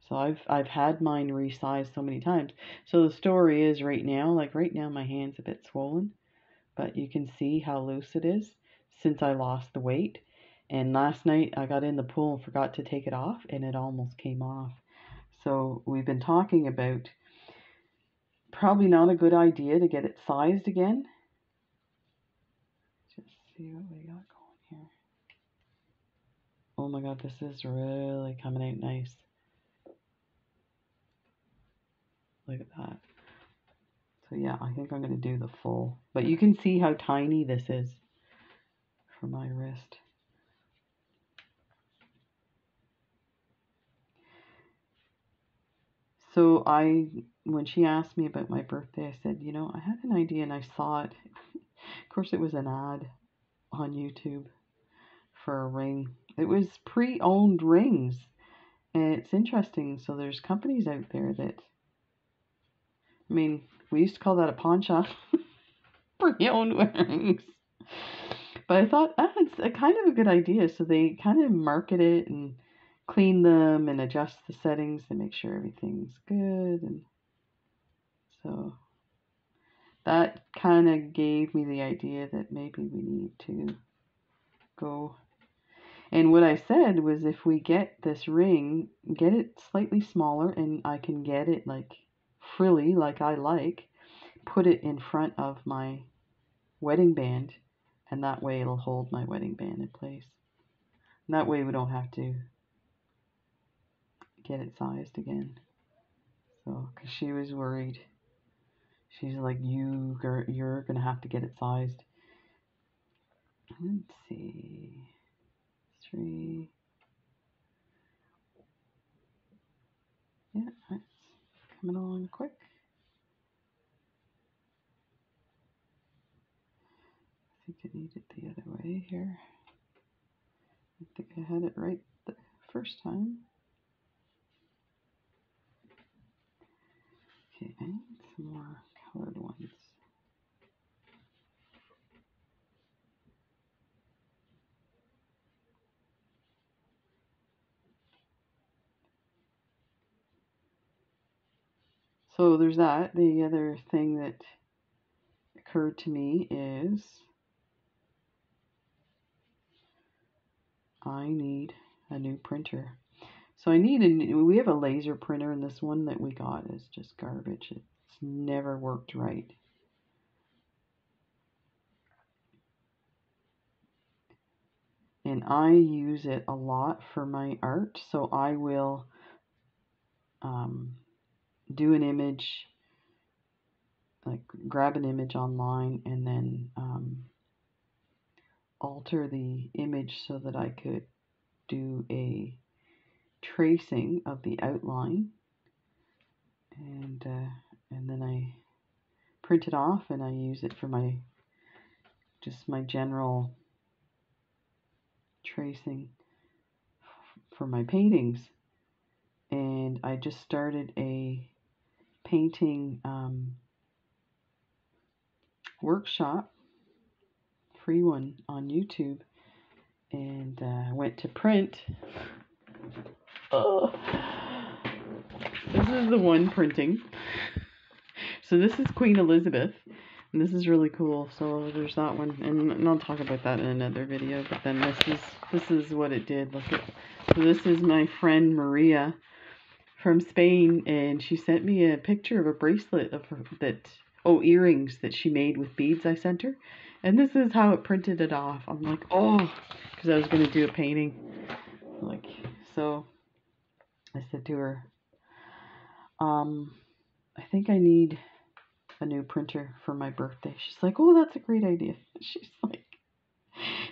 S1: So I've, I've had mine resized so many times. So the story is right now, like right now my hand's a bit swollen, but you can see how loose it is since I lost the weight. And last night I got in the pool and forgot to take it off and it almost came off. So we've been talking about probably not a good idea to get it sized again. Just see what we got going here. Oh my god, this is really coming out nice. Look at that. So yeah, I think I'm going to do the full. But you can see how tiny this is for my wrist. So I, when she asked me about my birthday, I said, you know, I had an idea and I saw it. of course, it was an ad on YouTube for a ring. It was pre-owned rings. And it's interesting. So there's companies out there that, I mean, we used to call that a pawn shop. pre-owned rings. But I thought, ah, it's a kind of a good idea. So they kind of market it and clean them and adjust the settings to make sure everything's good and so that kind of gave me the idea that maybe we need to go and what I said was if we get this ring get it slightly smaller and I can get it like frilly like I like put it in front of my wedding band and that way it'll hold my wedding band in place and that way we don't have to get it sized again. So, because she was worried. She's like, you, you're gonna have to get it sized. Let's see, three. Yeah, it's coming along quick. I think I need it the other way here. I think I had it right the first time. Okay, I need some more ones. So there's that. The other thing that occurred to me is I need a new printer. So I need a new, we have a laser printer and this one that we got is just garbage. It's never worked right. And I use it a lot for my art. So I will um, do an image, like grab an image online and then um, alter the image so that I could do a tracing of the outline and uh, and then I print it off and I use it for my just my general tracing for my paintings and I just started a painting um, workshop free one on YouTube and uh, went to print Oh. This is the one printing. So this is Queen Elizabeth. And this is really cool. So there's that one. And, and I'll talk about that in another video. But then this is this is what it did. Look at so this is my friend Maria from Spain and she sent me a picture of a bracelet of her that oh earrings that she made with beads I sent her. And this is how it printed it off. I'm like, oh, because I was going to do a painting. Like, so I said to her, um, I think I need a new printer for my birthday. She's like, oh, that's a great idea. She's like,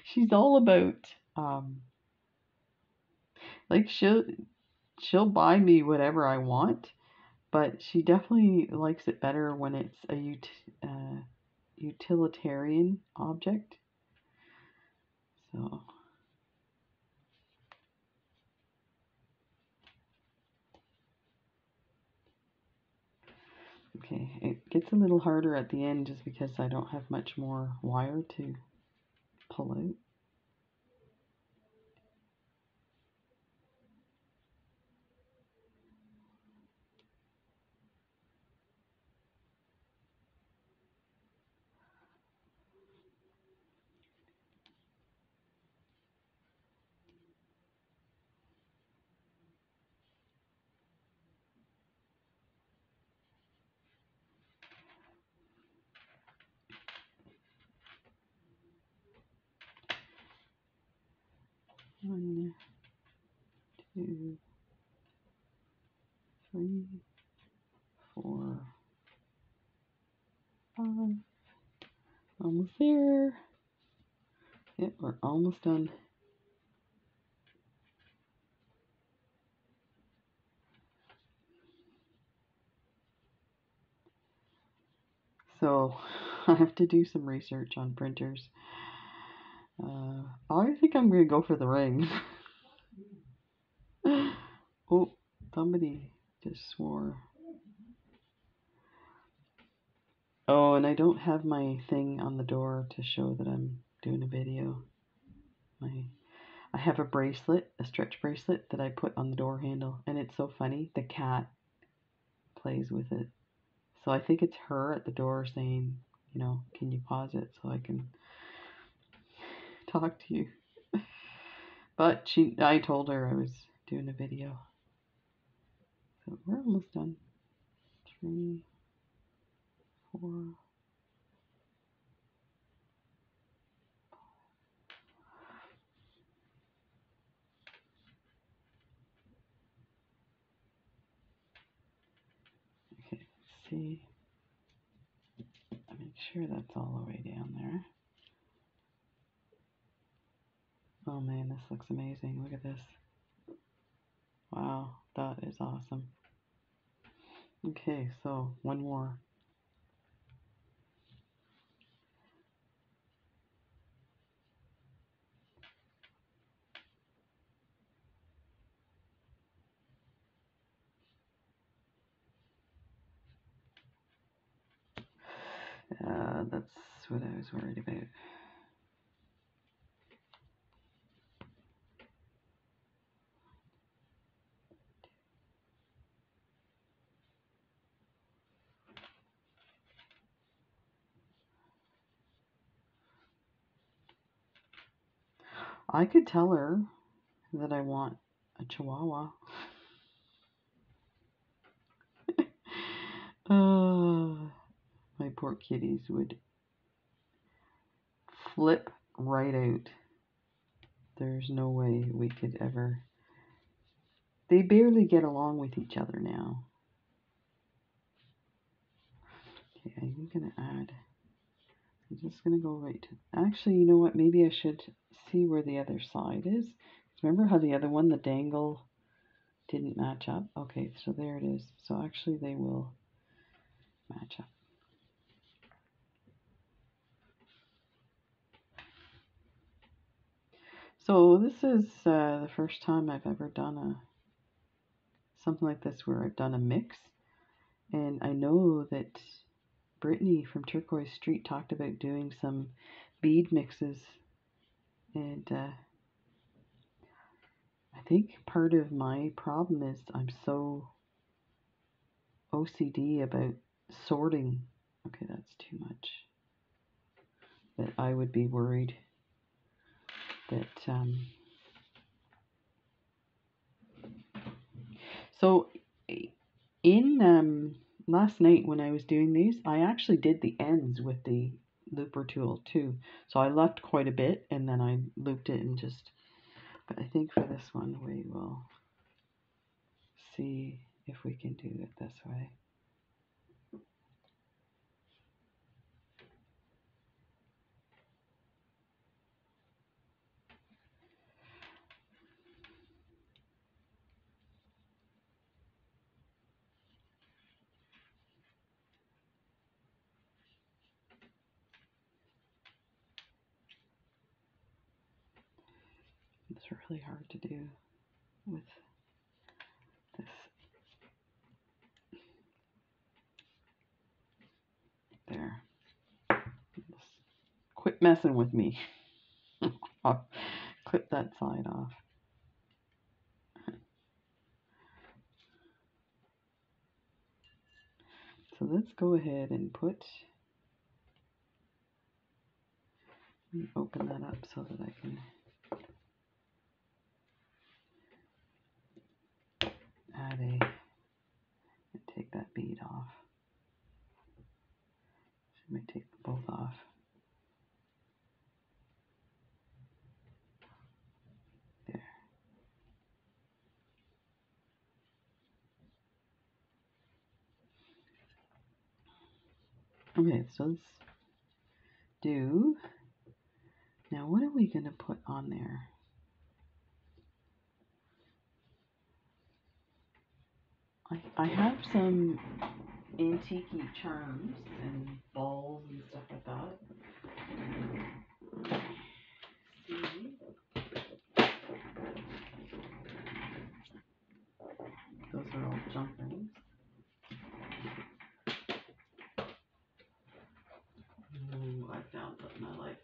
S1: she's all about, um, like she'll, she'll buy me whatever I want, but she definitely likes it better when it's a ut uh, utilitarian object. So Okay, it gets a little harder at the end just because I don't have much more wire to pull out. One, two, three, four, five. Almost there. Yep, we're almost done. So I have to do some research on printers. Uh, I think I'm gonna go for the ring. oh, somebody just swore. Oh, and I don't have my thing on the door to show that I'm doing a video. My, I have a bracelet, a stretch bracelet that I put on the door handle, and it's so funny. The cat plays with it. So I think it's her at the door saying, you know, can you pause it so I can talk to you. But she, I told her I was doing a video. So we're almost done. Three, four. Okay, see. sure that's all the way down there. Oh man, this looks amazing. Look at this. Wow, that is awesome. Okay, so one more. Uh, that's what I was worried about. I could tell her that I want a chihuahua. uh, my poor kitties would flip right out. There's no way we could ever. They barely get along with each other now. Okay, I'm gonna add. I'm just gonna go right to. Actually, you know what? Maybe I should see where the other side is. Remember how the other one, the dangle, didn't match up? Okay, so there it is. So actually, they will match up. So this is uh, the first time I've ever done a something like this where I've done a mix. And I know that Brittany from Turquoise Street talked about doing some bead mixes. And uh, I think part of my problem is I'm so OCD about sorting. Okay, that's too much. That I would be worried that um, so in um, last night when I was doing these, I actually did the ends with the looper tool too. So I left quite a bit and then I looped it and just, but I think for this one we will see if we can do it this way. It's really hard to do with this. There. Just messing with me. I'll clip that side off. So let's go ahead and put, open that up so that I can add a, and take that bead off. Should we take both off? There. Okay, so let's do, now what are we going to put on there? I, I have some antique charms and balls and stuff like that. Those are all junk. Ooh, I found something I like.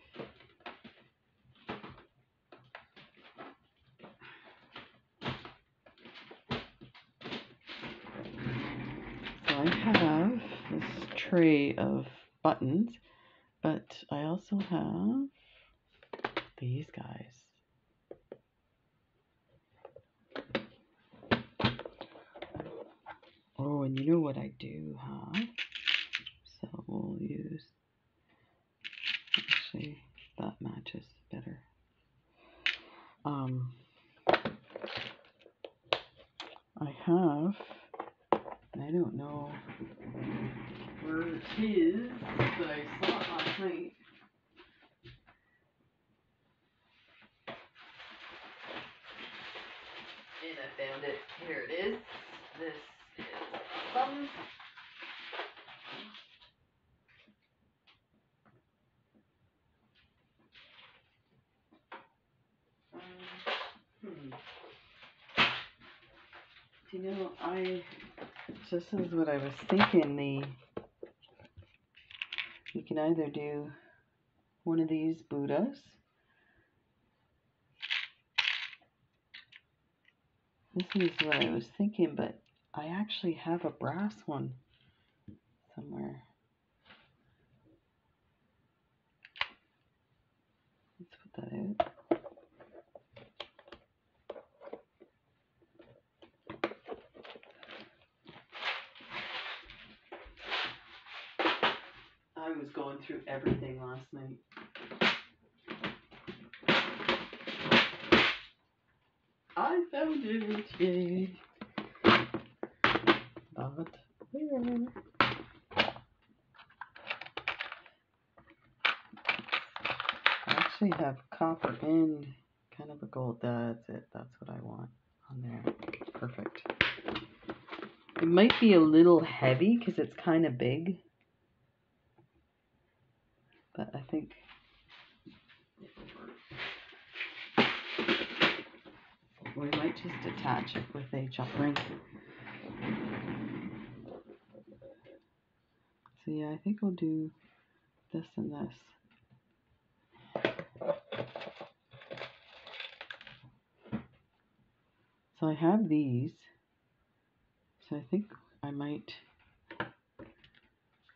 S1: So I have this tray of buttons, but I also have these guys. Oh, and you know what I do have? So we'll use, actually, that matches better. Um, I have, I don't know where it is that I saw it last night. And I found it. Here it is. This is awesome. Um, hmm. Do you know, I this is what I was thinking. The you can either do one of these Buddhas. This is what I was thinking, but I actually have a brass one somewhere. Let's put that out. I was going through everything last night. I found it, yay! But where? I actually have copper and kind of a gold. That's it. That's what I want on there. Perfect. It might be a little heavy because it's kind of big. But I think we might just attach it with a jump ring. So yeah, I think we'll do this and this. So I have these. So I think I might,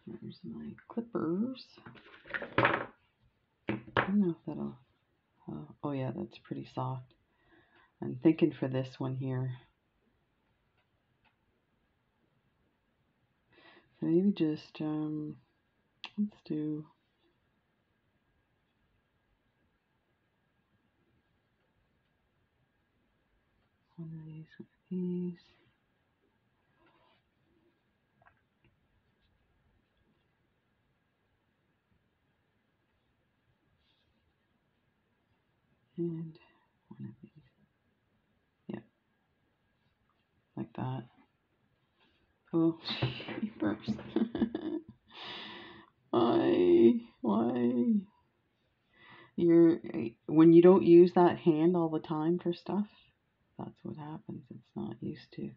S1: there's my clippers. I don't know if that'll, uh, oh yeah, that's pretty soft. I'm thinking for this one here. So maybe just, um, let's do one of these with these. And one of these. Yeah. Like that. Oh, jeepers. why? Why? You're, when you don't use that hand all the time for stuff, that's what happens. It's not used to. You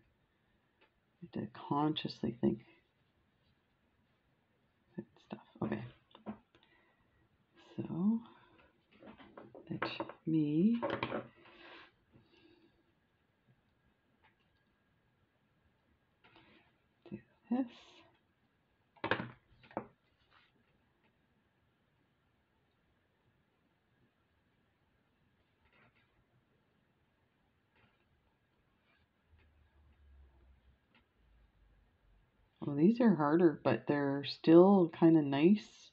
S1: have to consciously think stuff. Okay. So, let me do this. Well, these are harder, but they're still kind of nice.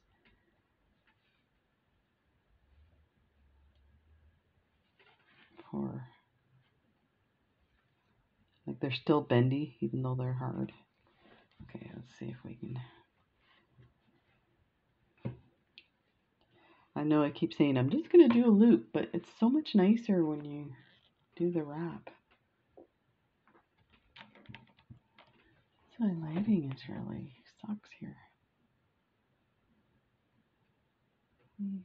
S1: For like they're still bendy, even though they're hard. Okay, let's see if we can. I know I keep saying I'm just gonna do a loop, but it's so much nicer when you do the wrap. My lighting is really sucks here. Hmm.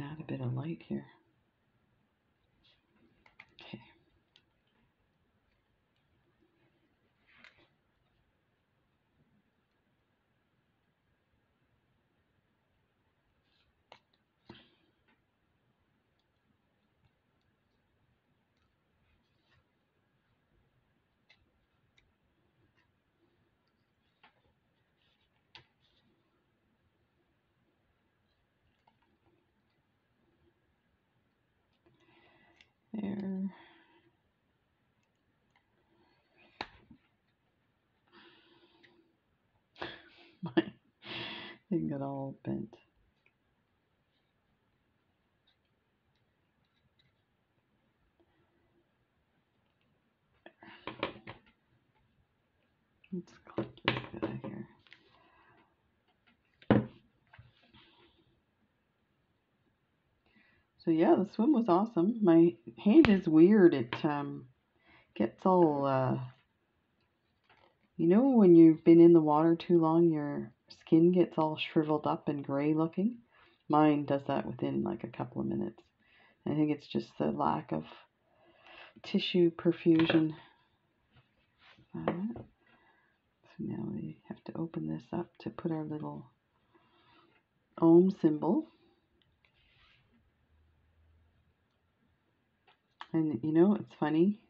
S1: Add a bit of light here. There. My thing got all bent. Let's click this guy here. So yeah, the swim was awesome. My hand is weird. It um, gets all, uh, you know, when you've been in the water too long, your skin gets all shriveled up and gray looking. Mine does that within like a couple of minutes. I think it's just the lack of tissue perfusion. Uh, so now we have to open this up to put our little om symbol. And you know, it's funny.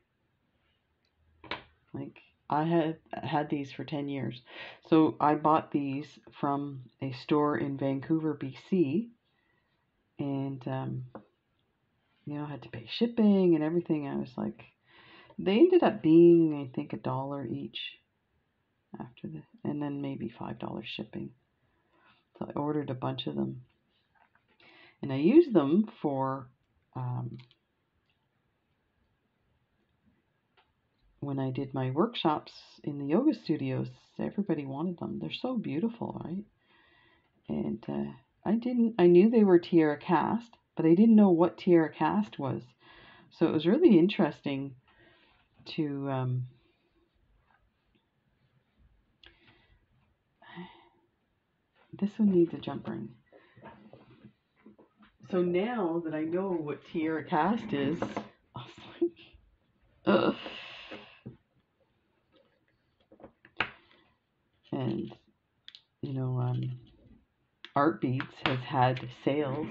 S1: Like I had had these for 10 years. So I bought these from a store in Vancouver, BC. And um, you know, I had to pay shipping and everything. I was like they ended up being I think a dollar each after the and then maybe five dollars shipping. So I ordered a bunch of them. And I used them for um, when I did my workshops in the yoga studios, everybody wanted them. They're so beautiful, right? And uh, I didn't, I knew they were TierraCast, but I didn't know what TierraCast was. So it was really interesting to um, this one needs a jump ring. So now that I know what TierraCast is, I was like, ugh. And you know, um, Artbeads has had sales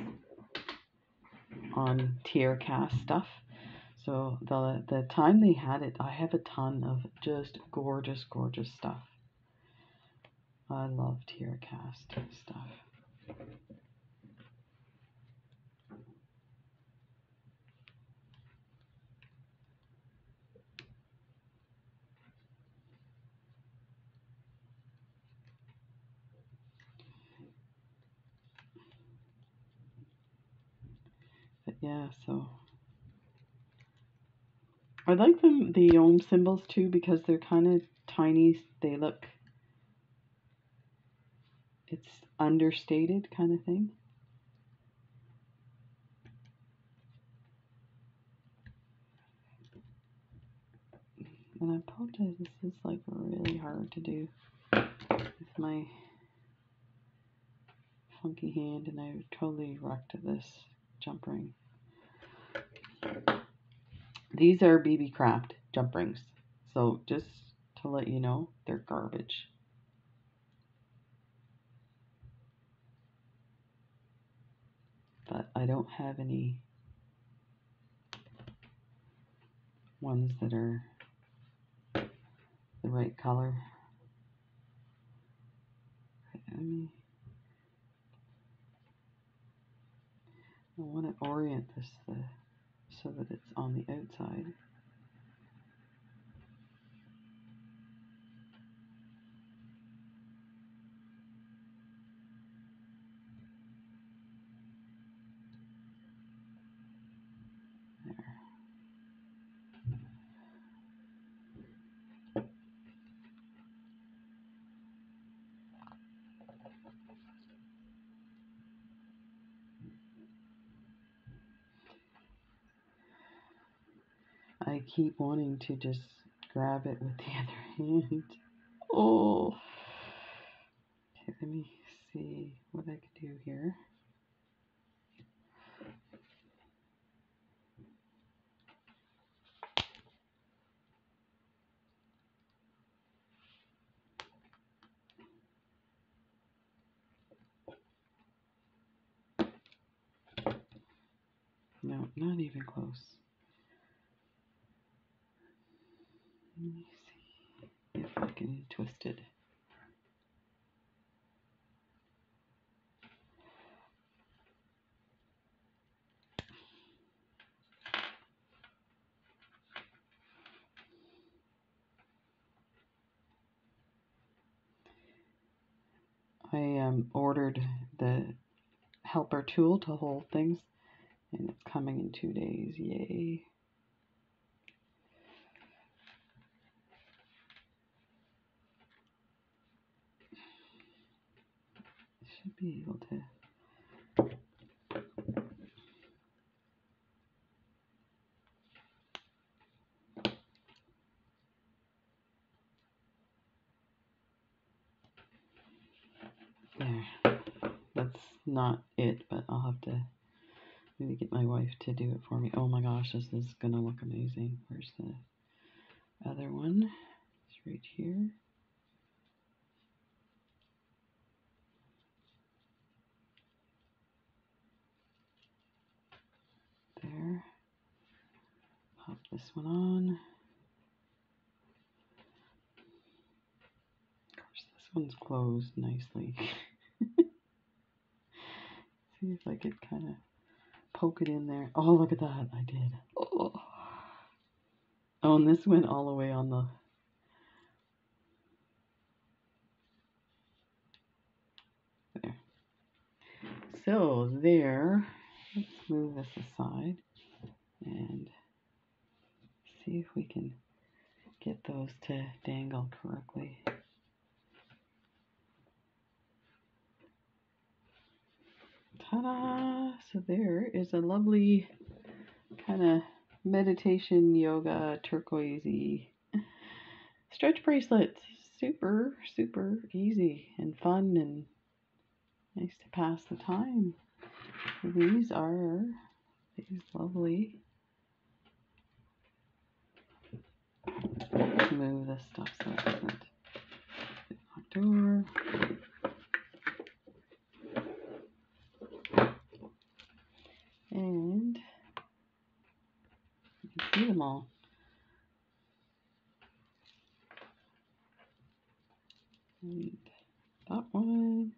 S1: on TierraCast stuff. So the the time they had it, I have a ton of just gorgeous, gorgeous stuff. I love TierraCast stuff. Yeah, so I like them the om symbols too because they're kind of tiny. They look it's understated kind of thing. And I apologize, this is like really hard to do with my funky hand and I totally wrecked this jump ring. These are Beebeecraft jump rings. So just to let you know, they're garbage. But I don't have any ones that are the right color. I want to orient this so that it's on the outside. There. I keep wanting to just grab it with the other hand. Oh. Okay, let me see what I can do here. No, not even close. Um, ordered the helper tool to hold things and it's coming in two days. Yay. Should be able to not it, but I'll have to maybe get my wife to do it for me. Oh my gosh, this is gonna look amazing. Where's the other one? It's right here. There. Pop this one on. Of course, this one's closed nicely. See if I could kind of poke it in there. Oh, look at that. I did. Oh. oh, and this went all the way on the... There. So, there. Let's move this aside and see if we can get those to dangle correctly. Ta-da! So there is a lovely kind of meditation yoga turquoisey stretch bracelet. Super, super easy and fun and nice to pass the time. These are these lovely. Move this stuff so it doesn't door. And you can see them all. And that one.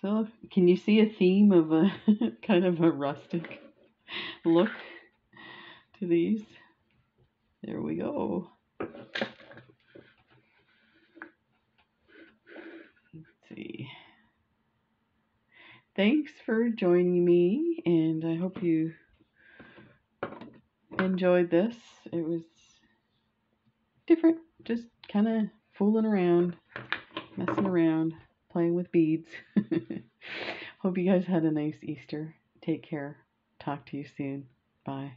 S1: So, can you see a theme of a kind of a rustic look to these? There we go. Let's see. Thanks for joining me, and I hope you enjoyed this. It was different, just kind of fooling around, messing around playing with beads. Hope you guys had a nice Easter. Take care. Talk to you soon. Bye.